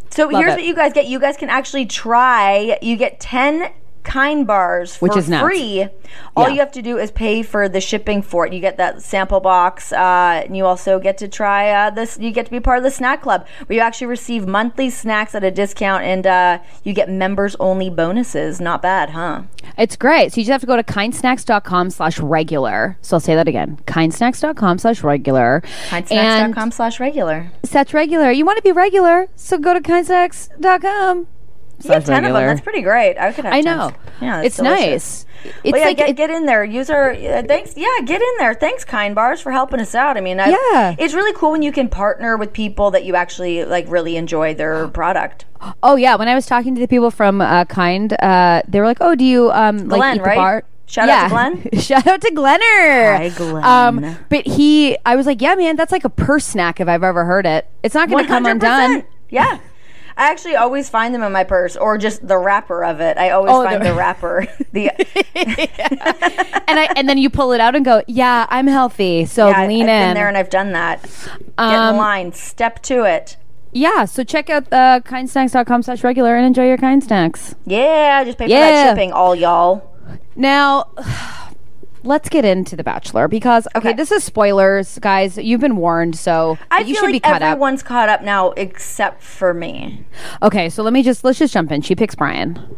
So Love here's it. what you guys get. You guys can actually try. You get ten kind bars for Which is nuts. free. All Yeah. you have to do is pay for the shipping for it. You get that sample box, uh, and you also get to try uh, this. You get to be part of the snack club, where you actually receive monthly snacks at a discount, and uh, you get members only bonuses. Not bad, huh? It's great. So you just have to go to kindsnacks.com slash regular. So I'll say that again. Kindsnacks.com slash regular. Kindsnacks.com slash regular. Such regular. You want to be regular, so go to kindsnacks.com. You get ten of them. That's pretty great. I could have. I 10. know. Yeah, it's delicious. nice. It's Well, yeah, like get, get in there. Use our uh, thanks. Yeah, get in there. Thanks, Kind Bars, for helping us out. I mean, I, Yeah. it's really cool when you can partner with people that you actually like really enjoy their product. Oh yeah, when I was talking to the people from uh, Kind, uh, they were like, "Oh, do you um like Glenn, eat the bar?" Shout out to Glenn. Shout out to Glenner. Hi, Glenn. Um, but he, I was like, "Yeah, man, that's like a purse snack if I've ever heard it. It's not going to come undone." Yeah. I actually always find them in my purse, or just the wrapper of it. I always Oh, find the- the wrapper. The and I and then you pull it out and go, yeah, I'm healthy. So yeah, lean I've in. been there and I've done that. Get in Um, the line. Step to it. yeah. So check out uh, kindsnacks.com slash regular and enjoy your kind snacks. Yeah, just pay for Yeah. that shipping, all y'all. Now, let's get into The Bachelor because okay, Okay. this is spoilers, guys. You've been warned, so I you feel should be like caught up. everyone's caught up now except for me. Okay, so let me just let's just jump in. She picks Bryan.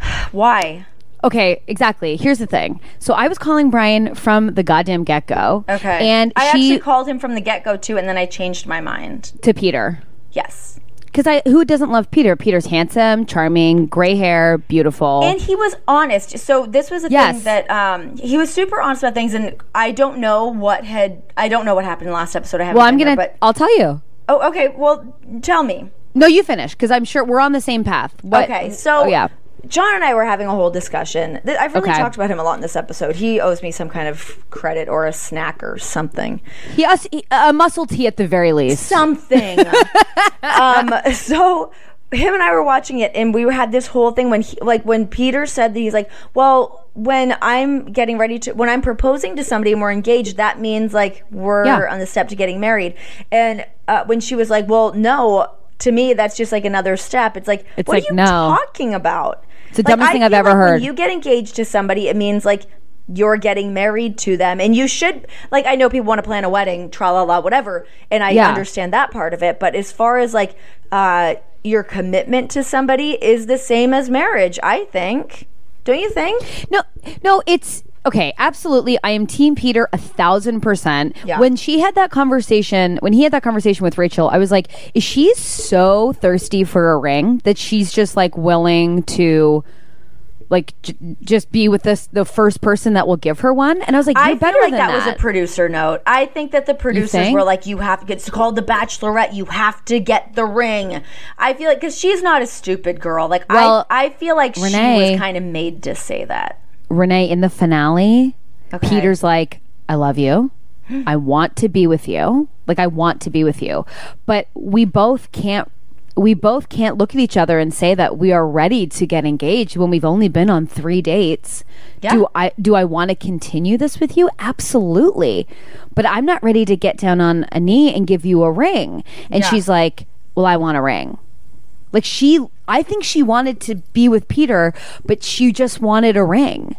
Why? Okay, exactly. Here's the thing. So I was calling Bryan from the goddamn get go. Okay. and I she actually called him from the get go too, and then I changed my mind. to Peter. Yes. Because I who doesn't love Peter? Peter's handsome, charming, gray hair, beautiful. And he was honest. So this was a Yes. thing that um, he was super honest about things, and I don't know what had I don't know what happened in the last episode. I haven't. well, I'm gonna. there, but I'll tell you. oh, okay. Well, tell me. No, you finish because I'm sure we're on the same path. What- Okay, so oh, yeah. John and I were having a whole discussion. Th- I've really Okay. talked about him a lot in this episode. He owes me some kind of credit or a snack or something. He, us, he a muscle tea at the very least. Something. um, so him and I were watching it, and we had this whole thing when he, like, when Peter said that he's like, well, when I'm getting ready to, when I'm proposing to somebody and we're engaged, that means like we're Yeah. on the step to getting married. And uh, when she was like, well, no. To me, that's just like another step. It's like, It's what like, are you no. talking about? It's the Like, dumbest I thing I've ever like heard. When you get engaged to somebody, it means like you're getting married to them, and you should like. I know people want to plan a wedding, tra la la, whatever, and I Yeah. understand that part of it. But as far as like uh, your commitment to somebody is the same as marriage, I think. Don't you think? No, no, it's okay. Absolutely, I am Team Peter a thousand percent. Yeah. When she had that conversation, when he had that conversation with Rachel, I was like, is she so thirsty for a ring that she's just like willing to? Like j- just be with this the first person that will give her one, and I was like, "You're I better feel like that, that." was a producer note. I think that the producers were like, "You have to." It's called the Bachelorette. You have to get the ring. I feel like because she's not a stupid girl. Like Well, I, I feel like she Renee- was kind of made to say that. Renee in the finale, Okay. Peter's like, I love you. I want to be with you. Like I want to be with you. But we both can't we both can't look at each other and say that we are ready to get engaged when we've only been on 3 dates. Yeah. Do I do I want to continue this with you? Absolutely. But I'm not ready to get down on a knee and give you a ring. And Yeah. she's like, "Well, I want a ring." Like she I think she wanted to be with Peter, but she just wanted a ring.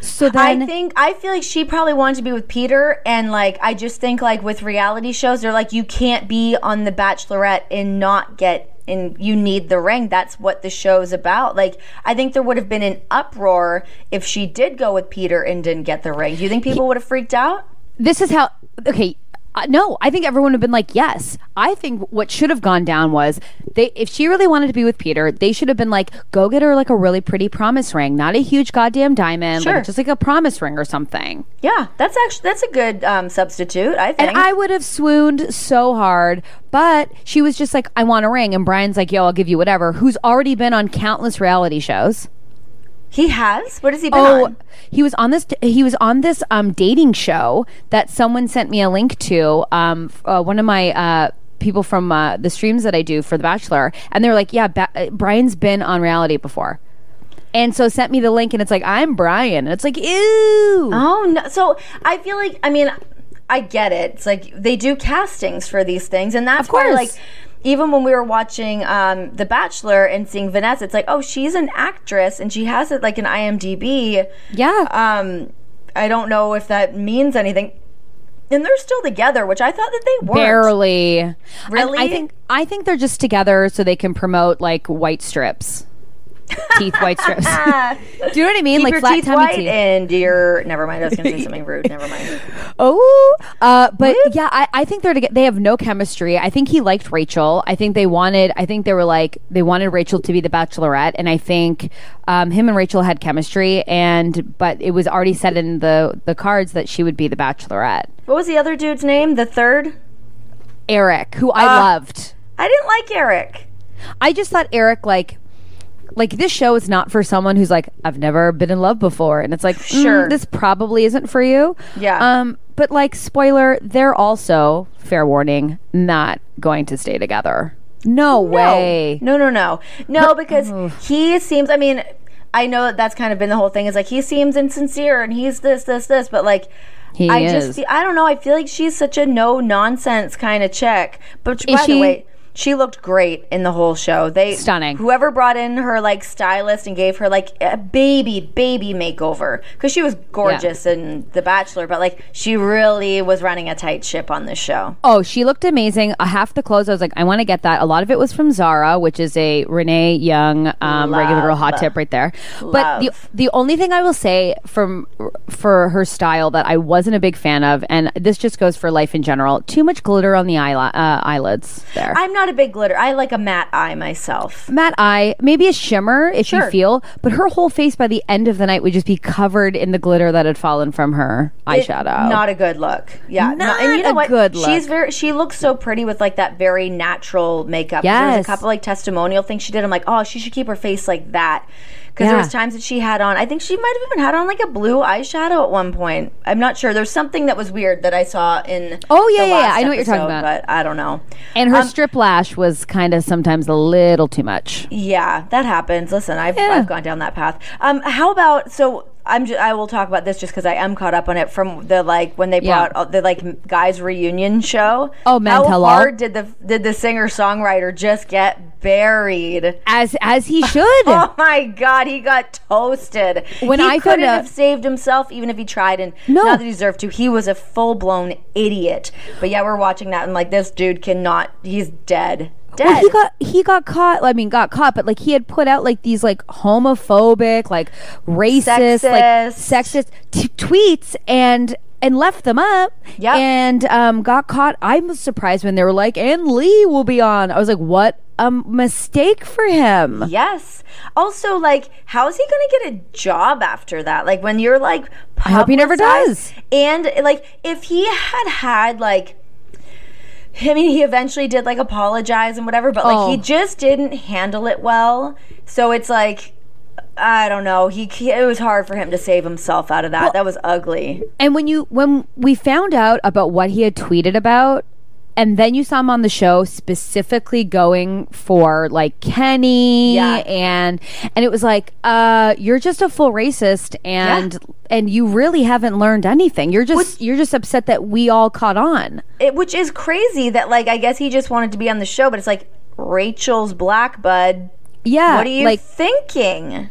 So then I think I feel like she probably wanted to be with Peter, and like I just think like with reality shows, they're like you can't be on the Bachelorette and not get and you need the ring. That's what the show's about. Like I think there would have been an uproar if she did go with Peter and didn't get the ring. Do you think people would have freaked out? this is how okay uh, no i think everyone would have been like yes i think what should have gone down was they if she really wanted to be with peter they should have been like go get her like a really pretty promise ring not a huge goddamn diamond Sure. like just like a promise ring or something Yeah, that's actually that's a good um, substitute. I think. and i would have swooned so hard but she was just like i want a ring and brian's like yo i'll give you whatever who's already been on countless reality shows he has. What has he been Oh, on? he was on this. He was on this um, dating show that someone sent me a link to. Um, uh, one of my uh, people from uh, the streams that I do for The Bachelor, and they're like, "Yeah, ba- uh, Bryan's been on reality before." And so sent me the link, and it's like, "I'm Bryan," and it's like, "Ew." Oh no! So I feel like I mean I get it. It's like they do castings for these things, and that's Of course. why like even when we were watching um, The Bachelor and seeing Vanessa, it's like oh she's an actress and she has it like an IMDb. yeah. Um, I don't know if that means anything. And they're still together, which I thought that they weren't. Barely. Really? I think I think they're just together so they can promote like white strips, teeth white strips. do you know what I mean? Keep like your flat teeth tummy white teeth. and your. Never mind. I was going to say something rude. Never mind. Oh, uh, but yeah, I, I think they're toge- they have no chemistry. I think he liked Rachel. I think they wanted. I think they were like they wanted Rachel to be the Bachelorette, and I think um, him and Rachel had chemistry. And but it was already set in the the cards that she would be the Bachelorette. What was the other dude's name? The third. Eric, who I Ah. loved. I didn't like Eric. I just thought Eric like. Like this show is not for someone who's like I've never been in love before, and it's like mm, Sure. this probably isn't for you. Yeah. Um, but like spoiler, they're also fair warning not going to stay together. No, way. No, no, no, no, because he seems. I mean, I know that that's kind of been the whole thing. Is like he seems insincere and he's this, this, this, but like. He I is. just, I don't know. I feel like she's such a no nonsense kind of chick. But Is by she? the way, she looked great in the whole show. They Stunning. Whoever brought in her like stylist and gave her like a baby, baby makeover because she was gorgeous in The Bachelor, but like she really was running a tight ship on this show. Oh, she looked amazing. Uh, half the clothes, I was like, I want to get that. A lot of it was from Zara, which is a Renee Young um, regular girl hot tip right there. But the the only thing I will say from for her style that I wasn't a big fan of, and this just goes for life in general, too much glitter on the eyel- uh, eyelids there. I'm not a big glitter. I like a matte eye myself. matte eye, maybe a shimmer if Sure. you feel, but her whole face by the end of the night would just be covered in the glitter that had fallen from her It- eyeshadow. not a good look. Yeah, Not and you know a what? good look. She's very. She looks so pretty with like that very natural makeup. There's Yes. a couple like testimonial things she did. I'm like, oh, she should keep her face like that. Because there was times that she had on. I think she might have even had on like a blue eyeshadow at one point. I'm not sure. There's something that was weird that I saw in. Oh, yeah, the yeah, yeah. I know what you're talking about. but I don't know. and her Um, strip lash was kind of sometimes a little too much. Yeah, that happens. Listen, I've, Yeah. I've gone down that path. Um, how about so I'm ju- I will talk about this just because I am caught up on it from the like when they Yeah. brought the like guys reunion show. Oh, man, how hard did the did the singer songwriter just get buried? As as he should. Oh my god, he got toasted. When he I found couldn't out- have saved himself even if he tried and No. not that he deserved to. He was a full blown idiot. But yeah, we're watching that and like this dude cannot he's dead. Dead. Well, he got he got caught. I mean, got caught, but like he had put out like these like homophobic, like racist, like Sexist. sexist t- tweets, and and left them up. Yeah, and um, got caught. I was surprised when they were like, "And Lee will be on." I was like, "What a mistake for him." Yes. Also, like, how is he going to get a job after that? Like, when you're like, I hope he never does. And like, if he had had like. I mean, he eventually did like apologize and whatever, but like Oh. he just didn't handle it well. So it's like, I don't know. He he- it was hard for him to save himself out of that. that was ugly. And when you when we found out about what he had tweeted about, and then you saw him on the show specifically going for like Kenny Yeah. and and it was like, uh, you're just a full racist and and you really haven't learned anything. You're just you're just upset that we all caught on. It, which is crazy that like I guess he just wanted to be on the show, but it's like Rachel's black bud. Yeah. What are you like thinking?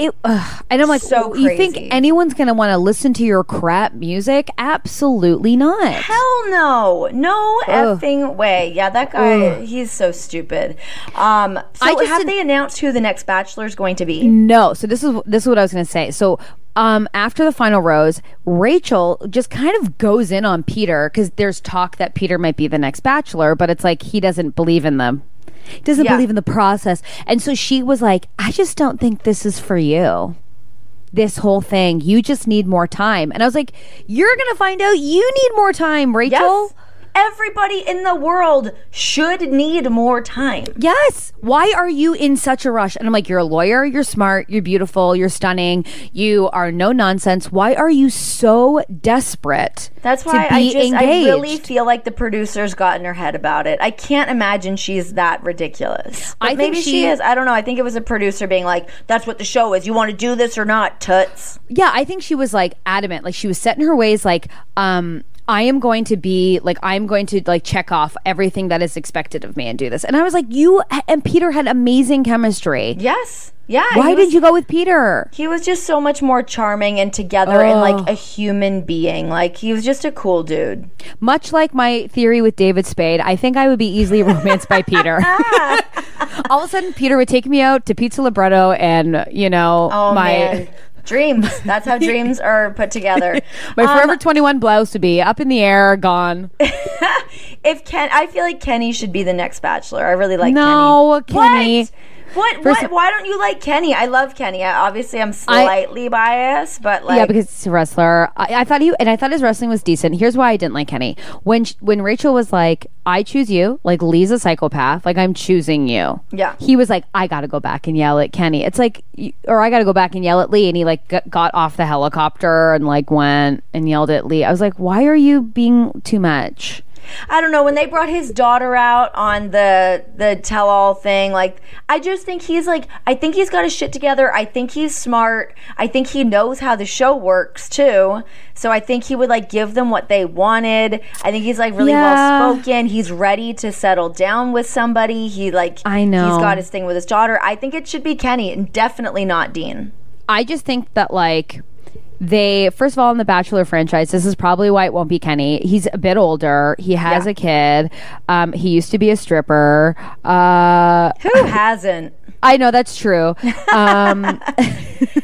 I it, ugh. and I'm like, So you think anyone's gonna want to listen to your crap music? Absolutely not. Hell no. No Ugh. effing way. Yeah, that guy, he's so stupid. Um, so I just have didn't- they announced who the next Bachelor is going to be? No. So this is this is what I was going to say. So um, after the final rose, Rachel just kind of goes in on Peter because there's talk that Peter might be the next Bachelor, but it's like he doesn't believe in them. He doesn't Yeah. believe in the process, and so she was like, "I just don't think this is for you." This whole thing, you just need more time. And I was like, You're gonna find out you need more time, Rachel. Yes. Everybody in the world should need more time. Yes. Why are you in such a rush? And I'm like, you're a lawyer, you're smart, you're beautiful, you're stunning, you are no nonsense. Why are you so desperate? That's to why I just I really feel like the producers got in her head about it. I can't imagine she's that ridiculous. But I think maybe she, she- is. I don't know. I think it was a producer being like, "That's what the show is. You want to do this or not, toots." Yeah, I think she was like adamant. Like she was set in her ways like, um, I am going to be like I'm going to like check off everything that is expected of me and do this. And I was like, you and Peter had amazing chemistry. Yes. Yeah. Why he did you go with Peter? He was just so much more charming and together and like a human being. Like he was just a cool dude. Much like my theory with David Spade, I think I would be easily romanced by Peter. All of a sudden, Peter would take me out to Pizza Libretto, and you know Oh my man. Dreams. That's how dreams are put together. my Um, Forever Twenty One blouse to be up in the air, gone. if Ken I feel like Kenny should be the next bachelor. I really like No, Kenny. Kenny. What? What, First what? Why don't you like Kenny? I love Kenny. I, obviously I'm slightly biased, but like yeah, because it's a wrestler. I, I thought he and I thought his wrestling was decent. Here's why I didn't like Kenny. When when Rachel was like, "I choose you," like Lee's a psychopath, like I'm choosing you. Yeah. He was like, "I got to go back and yell at Kenny." It's like, or I got to go back and yell at Lee, and he like got, got off the helicopter and like went and yelled at Lee. I was like, "Why are you being too much?" I don't know when they brought his daughter out on the the tell all thing like I just think he's like I think he's got his shit together. I think he's smart. I think he knows how the show works too. So I think he would like give them what they wanted. I think he's like really Yeah. well spoken. He's ready to settle down with somebody. He like I know. he's got his thing with his daughter. I think it should be Kenny and definitely not Dean. I just think that like they first of all in the Bachelor franchise, this is probably why it won't be Kenny. He's a bit older. He has Yeah. a kid. Um, he used to be a stripper. Uh, Who hasn't? I know that's true. Um,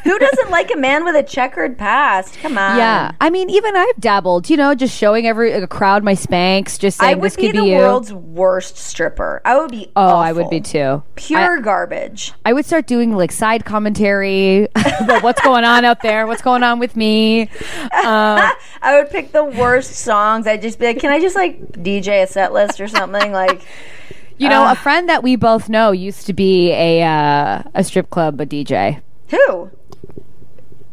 Who doesn't like a man with a checkered past? Come on. yeah, I mean, even I've dabbled. You know, just showing every a crowd my Spanx, just I saying would this be could the be you. world's worst stripper. I would be. oh, I would be too. Pure garbage. I would start doing like side commentary about what's going on out there, what's going on with me. Uh, I would pick the worst songs. I'd just be like, can I just like DJ a set list or something? Like, you know, Uh. a friend that we both know used to be a uh, a strip club a DJ. who?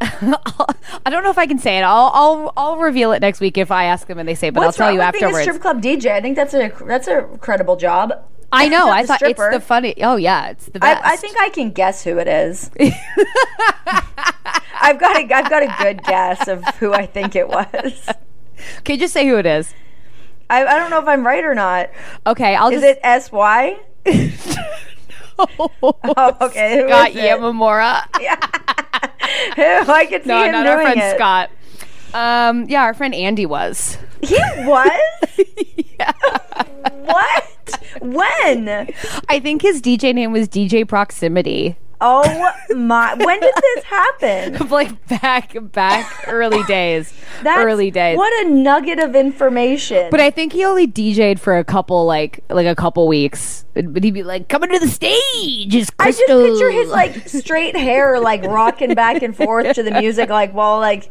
I don't know if I can say it. I'll I'll I'll reveal it next week if I ask them and they say, but What's I'll tell you with being a afterwards. strip club DJ? I think that's a that's a credible job. I know. I thought stripper. it's the funny. Oh yeah, it's the best. I, I think I can guess who it is. I've got a I've got a good guess of who I think it was. Okay, just say who it is. I, I don't know if I'm right or not. Okay, I'll just Is just. it S Y? Oh, okay. Who Scott is it? Yamamura. Who? I could see no, him not doing our friend it. Scott. Um, yeah, our friend Andy was. He was. Yeah. what? When? I think his DJ name was DJ Proximity. Oh my! When did this happen? like back back early days. That's, early days. What a nugget of information. But I think he only DJ'd for a couple like like a couple weeks. But he'd be like, "Coming to the stage is I Crystal." just picture his like straight hair like rocking back and forth to the music, like while like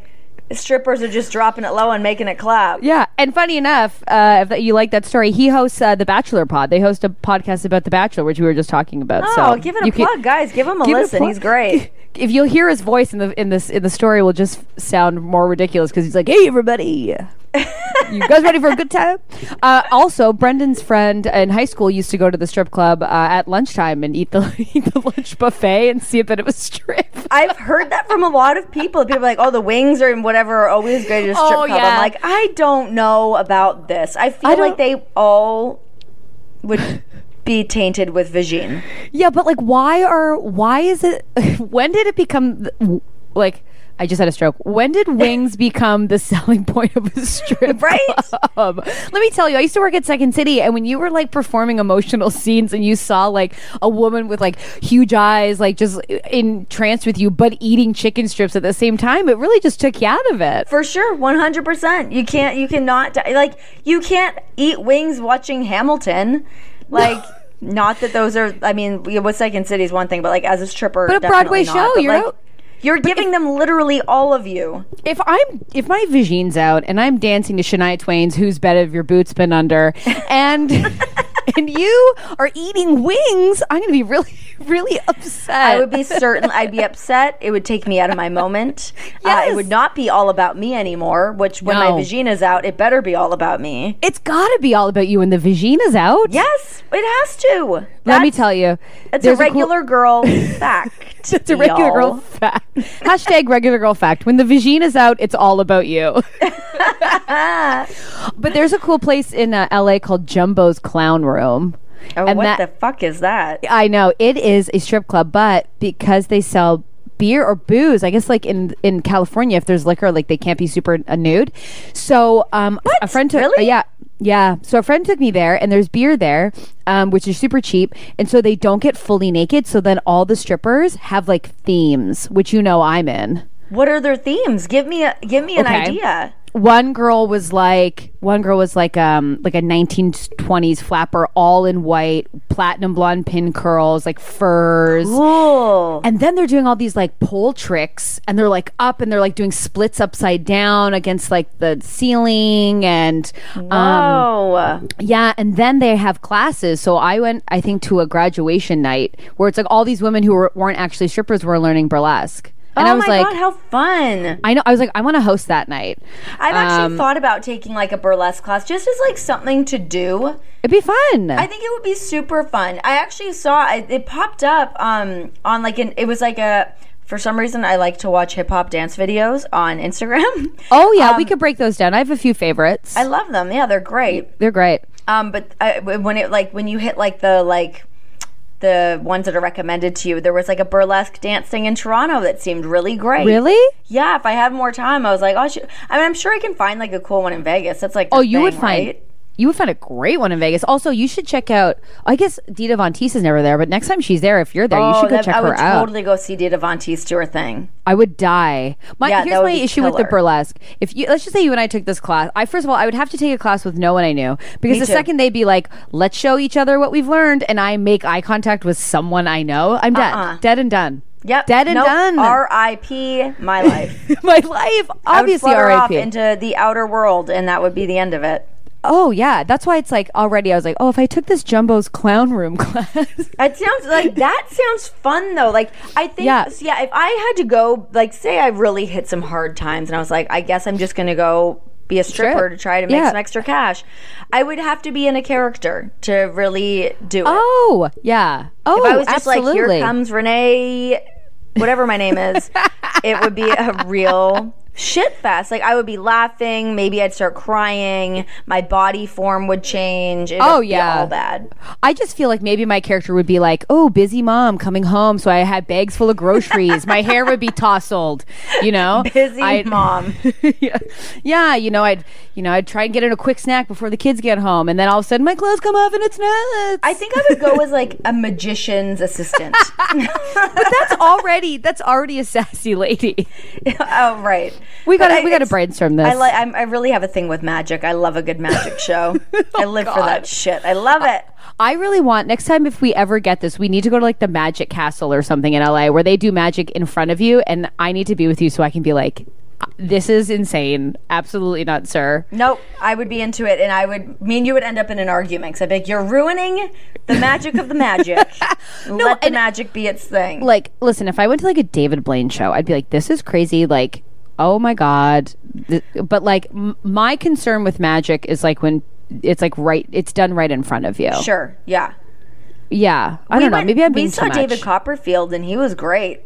strippers are just dropping it low and making it clap. Yeah, and funny enough, uh, if you like that story, he hosts uh, the Bachelor Pod. They host a podcast about the Bachelor, which we were just talking about. Oh, so give it a you can- plug, guys. Give him a give listen. plug. He's great. If you'll hear his voice in the in this in the story, will just sound more ridiculous because he's like, "Hey, everybody." You guys ready for a good time? Uh, also, Brendan's friend in high school used to go to the strip club uh, at lunchtime and eat the eat the lunch buffet and see if it was strip. I've heard that from a lot of people. People are like, oh, the wings or whatever are always great at a strip Oh, club. yeah. I'm like, I don't know about this. I feel I like they all would be tainted with vagine. Yeah, but like, why are why is it? When did it become like? I just had a stroke. When did wings become the selling point of a strip Right? club? Let me tell you, I used to work at Second City, and when you were like performing emotional scenes, and you saw like a woman with like huge eyes, like just entranced with you, but eating chicken strips at the same time, it really just took you out of it. For sure, 100%. You can't, you cannot, like, you can't eat wings watching Hamilton. Like, not that those are, I mean, what Second City is one thing, but like as a stripper, But a Broadway not. show, you're like, out- You're giving them literally all of you. if I'm if my vagine's out and I'm dancing to Shania Twain's "Whose Bed Have Your Boots Been Under," and and you are eating wings, I'm gonna be really really upset. I would be certain I'd be upset. It would take me out of my moment. Uh, it would not be all about me anymore, which when No. my vagina's out, it better be all about me. It's gotta be all about you when the vagina's out. Yes, it has to. Let me tell you, It's a there's cool- regular girl fact. it's a regular y'all. girl fact. Hashtag regular girl fact. When the vagina is out, it's all about you. but there's a cool place in uh, LA called Jumbo's Clown Room. Oh, And what that- the fuck is that? I know it is a strip club, but because they sell beer or booze, I guess like in in California, if there's liquor, like they can't be super uh, nude. So um, a friend took Really? uh, yeah. Yeah, so a friend took me there, and there's beer there, um, which is super cheap, and so they don't get fully naked. So then all the strippers have like themes, which you know I'm in. What are their themes? Give me a give me an Okay. idea. One girl was like one girl was like um like a 1920s flapper all in white platinum blonde pin curls like furs. Cool. and then they're doing all these like pole tricks and they're like up and they're like doing splits upside down against like the ceiling and um oh, yeah and then they have classes. So i went i think to a graduation night where it's like all these women who were, weren't actually strippers were learning burlesque And oh I was my like, god, how fun! I know. I was like, I want to host that night. I've actually Um, thought about taking like a burlesque class just as like something to do. It'd be fun. I think it would be super fun. I actually saw it, it popped up um, on like an it was like a for some reason I like to watch hip hop dance videos on Instagram. oh yeah, we could break those down. I have a few favorites. um, I love them. Yeah, they're great. They're great. Um, but I, when it like when you hit like the like the ones that are recommended to you, there was like a burlesque dance thing in Toronto that seemed really great. Really? Yeah. If I had more time, I was like, oh, I, mean, I'm sure I can find like a cool one in Vegas. That's like Oh, you would find right? You would find a great one in Vegas. Also, you should check out. I guess Dita Von Teese is never there, but next time she's there, if you're there, you should oh, go Oh, that- check I her would out. totally go see Dita Von Teese do her thing. I would die. My Yeah, here's would my issue with the burlesque. If you let's just say you and I took this class, I first of all I would have to take a class with no one I knew because Me the too. second they'd be like, "Let's show each other what we've learned," and I make eye contact with someone I know, I'm dead, Uh-uh. dead and done. Yep. dead and Nope. done. R.I.P. My life. my life, obviously R.I.P. into the outer world, and that would be the end of it. Oh yeah, that's why it's like already. I was like, oh, if I took this Jumbo's clown room class, It sounds like that sounds fun though. Like I think Yeah. yeah. yeah, if I had to go like say I really hit some hard times and I was like, I guess I'm just gonna go be a stripper Strip. to try to make Yeah. some extra cash. I would have to be in a character to really do it. oh yeah, oh if I oh, was just absolutely. like, here comes Renee, whatever my name is, it would be a real shit fest. Like I would be laughing, maybe I'd start crying, my body form would change. It Oh, yeah. all bad. I just feel like maybe my character would be like, "Oh, busy mom coming home, so I had bags full of groceries. my hair would be tousled, you know, Busy I'd- mom. yeah. yeah, you know, I'd you know, I'd try and get in a quick snack before the kids get home, and then all of a sudden my clothes come off and it's nuts. I think I would go as like a magician's assistant. But that's already that's already a sassy lady. oh right. We gotta we gotta brainstorm this. I like. I'm, I really have a thing with magic. I love a good magic show. Oh, I live for that shit. I love it. I really want next time if we ever get this, we need to go to like the Magic Castle or something in LA where they do magic in front of you, and I need to be with you so I can be like, uh, "This is insane, absolutely not, sir." Nope. I would be into it, and I would. Me and you would end up in an argument. Cause I'd be like, "You're ruining the magic of the magic. Let the magic be its thing." Like, listen, if I went to like a David Blaine show, I'd be like, "This is crazy!" Like, oh my god. Th- but like, m- my concern with magic is like when it's like right, it's done right in front of you. sure. Yeah. Yeah, I We don't know. Maybe I'm We being saw too much. David Copperfield, and he was great.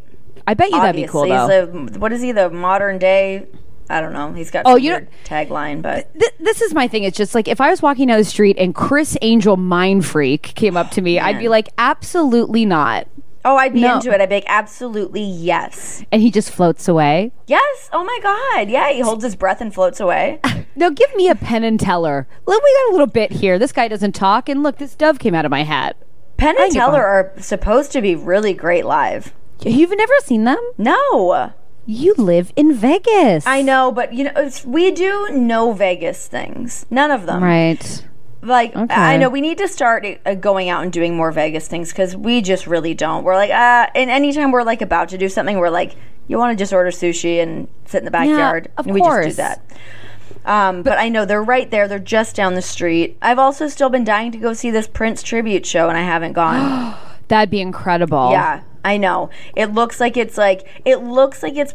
I bet you that'd be cool though. he's the what is he? The modern day. I don't know. He's got Oh, some you weird tagline, but Th- this is my thing. It's just like if I was walking down the street and Criss Angel Mind Freak came up to me, I'd be like, absolutely not. Oh, I'd be No. into it. I'd be like, absolutely yes. And he just floats away. Yes. Oh my God. Yeah. He holds his breath and floats away. No, give me a Penn and Teller. Look, we got a little bit here. This guy doesn't talk, and look, this dove came out of my hat. Penn and Teller are supposed to be really great live. You've never seen them? No. You live in Vegas. I know, but you know, it's, we do no Vegas things. None of them. Right. Like Okay. I know we need to start uh, going out and doing more Vegas things because we just really don't. We're like, uh, and anytime we're like about to do something, we're like, you want to just order sushi and sit in the backyard, of and we just course. do that. Um, but I know they're right there. They're just down the street. I've also still been dying to go see this Prince tribute show, and I haven't gone. That'd be incredible. Yeah, I know. It looks like it's like it looks like it's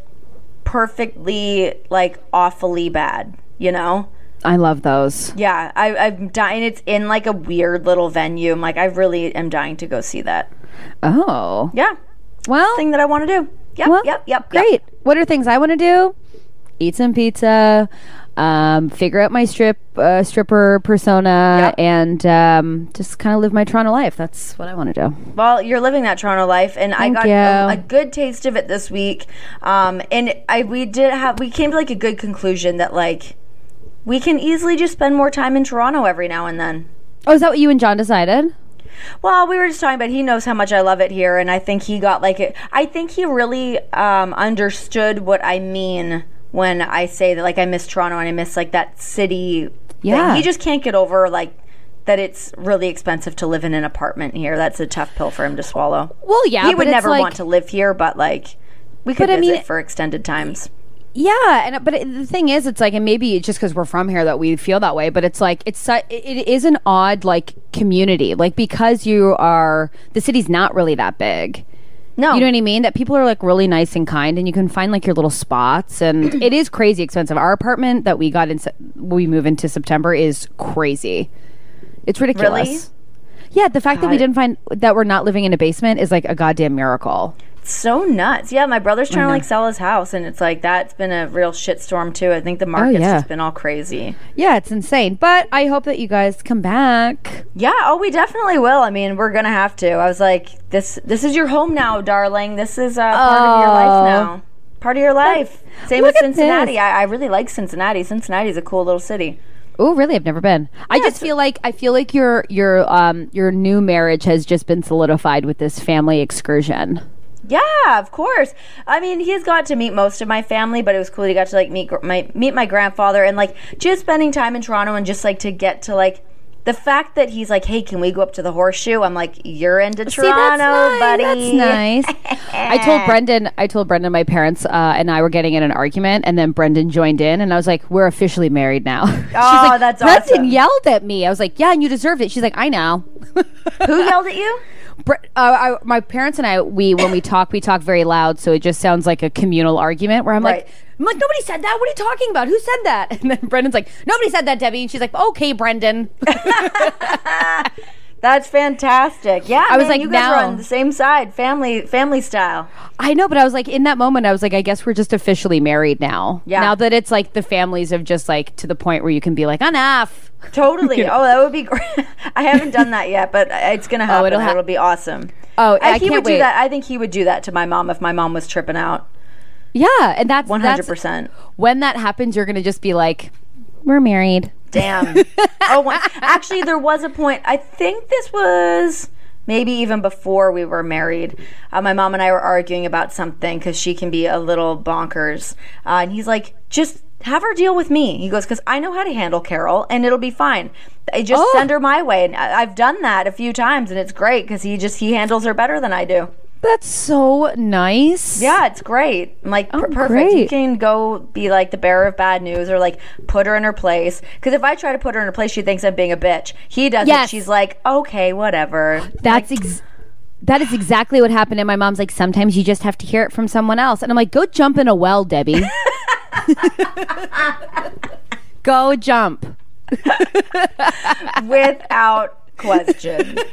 perfectly like awfully bad. You know? I love those. Yeah, I, I'm dying. It's in like a weird little venue. I'm like, I really am dying to go see that. Oh. Yeah, Well, thing that I want to do. Yep, well yep, yep. yep. Great. What are things I want to do? Eat some pizza, um, figure out my strip uh, stripper persona, Yep. and um, just kind of live my Toronto life. That's what I want to do. Well, you're living that Toronto life, and I got a, a good taste of it this week. Um, and I we did have we came to like a good conclusion that like we can easily just spend more time in Toronto every now and then. Oh, is that what you and John decided? Well, we were just talking about he knows how much I love it here, and I think he got like it. I think he really um, understood what I mean when I say that like I miss Toronto and I miss like that city. Yeah. thing. he just can't get over like that. It's really expensive to live in an apartment here. That's a tough pill for him to swallow. Well, yeah, he would never like- want to live here, but like we could But I visit mean- for extended times. Yeah, and but it, the thing is, it's like, and maybe it's just because we're from here that we feel that way. But it's like it's su- it, is an odd like community, like because you are the city's not really that big. No. You know what I mean? That people are like really nice and kind, and you can find like your little spots. And it is crazy expensive. Our apartment that we got in, Se- we move into September is crazy. It's ridiculous. Really? Yeah, the fact that we didn't find that we're not living in a basement is like a goddamn miracle. So nuts. Yeah, my brother's trying to like sell his house, and it's like that's been a real shitstorm too. I think the market's yeah. just been all crazy. Yeah, it's insane. But I hope that you guys come back. Yeah, oh, we definitely will. I mean, we're gonna have to. I was like, this this is your home now, darling. This is uh, part of your Oh. life now. Part of your life. Same look with Cincinnati. I, I really like Cincinnati. Cincinnati's a cool little city. Oh, really? I've never been. I just feel like I feel like your your um your new marriage has just been solidified with this family excursion. Yeah, of course. I mean, he's got to meet most of my family, but it was cool. He got to like meet my meet my grandfather and like just spending time in Toronto and just like to get to like the fact that he's like, "Hey, can we go up to the horseshoe?" I'm like, "You're into See, that's Toronto, nice. buddy." That's nice. I told Brendan. I told Brendan my parents uh, and I were getting in an argument, and then Brendan joined in, and I was like, "We're officially married now." She's Oh, like, that's Brendan awesome. yelled at me. I was like, "Yeah, and you deserved it." She's like, "I know." Who yelled at you? Uh, I, my parents and I, we when we talk, we talk very loud, so it just sounds like a communal argument. Where I'm Right. like, I'm like, nobody said that. What are you talking about? Who said that? And then Brendan's like, nobody said that, Debbie. And she's like, okay, Brendan. That's fantastic. Yeah, I was like, you guys are now- on the same side, family family style. I know, but I was like, in that moment, I was like, I guess we're just officially married now. Yeah. Now that it's like the families have just like to the point where you can be like, enough. Totally. Oh, that would be great. I haven't done that yet, but it's gonna oh, happen. it'll it'll, be awesome. Oh, I he can't would wait. do that. I think he would do that to my mom if my mom was tripping out. Yeah, and that's- hundred percent. When that happens, you're gonna just be like, we're married. Damn. oh, one, actually, there was a point. I think this was maybe even before we were married. Uh, my mom and I were arguing about something because she can be a little bonkers, uh, and he's like, "Just have her deal with me." He goes, "Because I know how to handle Carol, and it'll be fine. I just Oh. send her my way." And I- I've done that a few times, and it's great because he just he handles her better than I do. That's so nice. Yeah, it's great. I'm like, per- Oh, perfect. You can go be like the bearer of bad news or like put her in her place. Because if I try to put her in her place, she thinks I'm being a bitch. He does Yes. it. She's like, okay, whatever. That's ex- that is exactly what happened. And my mom's like, sometimes you just have to hear it from someone else. And I'm like, go jump in a well, Debbie. go jump. Without question.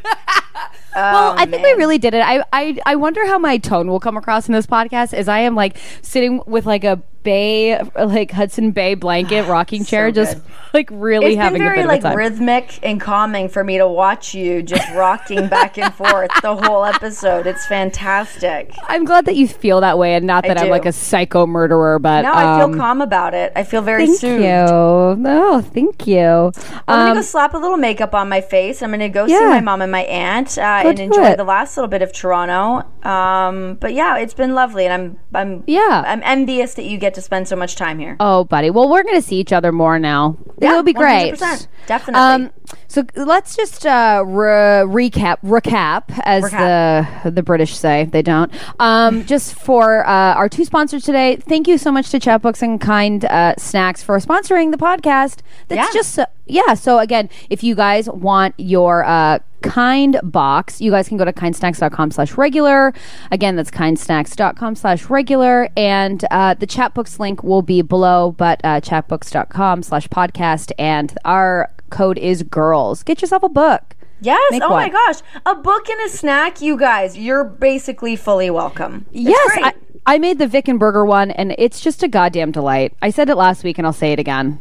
Well, I think we really did it. I, I I wonder how my tone will come across in this podcast as I am like sitting with like a bay like Hudson Bay blanket rocking chair, just like really It's been having a very bit like of a time. rhythmic and calming for me to watch you just rocking back and forth the whole episode. It's fantastic. I'm glad that you feel that way and not that I'm like a psycho murderer, but No, I feel um, calm about it. I feel very Thank soothed. you. No, thank you. I'm gonna Um, go slap a little makeup on my face. I'm gonna go see my mom and my aunt uh, And enjoy it. the last little bit of Toronto. Um, but yeah, it's been lovely, and I'm I'm Yeah. I'm envious that you get to spend so much time here. Oh, buddy. Well, we're going to see each other more now. Yeah, It'll be great. 100%. Definitely. Um, so let's just uh, re- recap, recap, as Recap. the the British say. They don't. Um, just for uh, our two sponsors today. Thank you so much to Chatbooks and Kind uh, Snacks for sponsoring the podcast. That's Yeah. just so, yeah. So again, if you guys want your uh, kind box you guys can go to kindsnacks.com slash regular again that's kindsnacks.com slash regular and uh, the chatbooks link will be below but uh, chatbooks.com slash podcast and our code is girls get yourself a book yes. make Oh my gosh, a book and a snack, you guys. You're basically fully welcome. It's yes. I, I made the Vic and Burger one and it's just a goddamn delight i said it last week and i'll say it again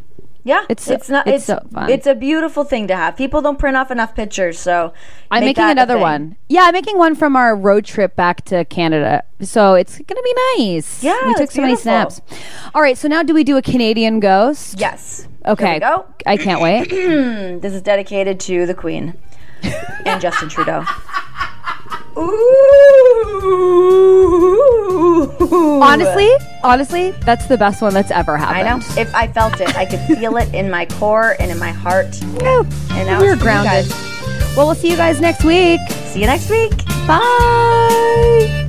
yeah, it's it's, not. it's It's so fun. It's a beautiful thing to have. People don't print off enough pictures, so I'm making another one. Yeah, I'm making one from our road trip back to Canada. So it's gonna be nice. Yeah, we took so many snaps. All right, so now do we do a Canadian ghost? Yes. Okay. Go. I can't wait. This is dedicated to the Queen and Justin Trudeau. Ooh. honestly, honestly, that's the best one that's ever I happened. know. If I felt it, I could feel it in my core and in my heart. know. And now We're it's for you grounded. Well, we'll see you guys next week. See you next week. Bye.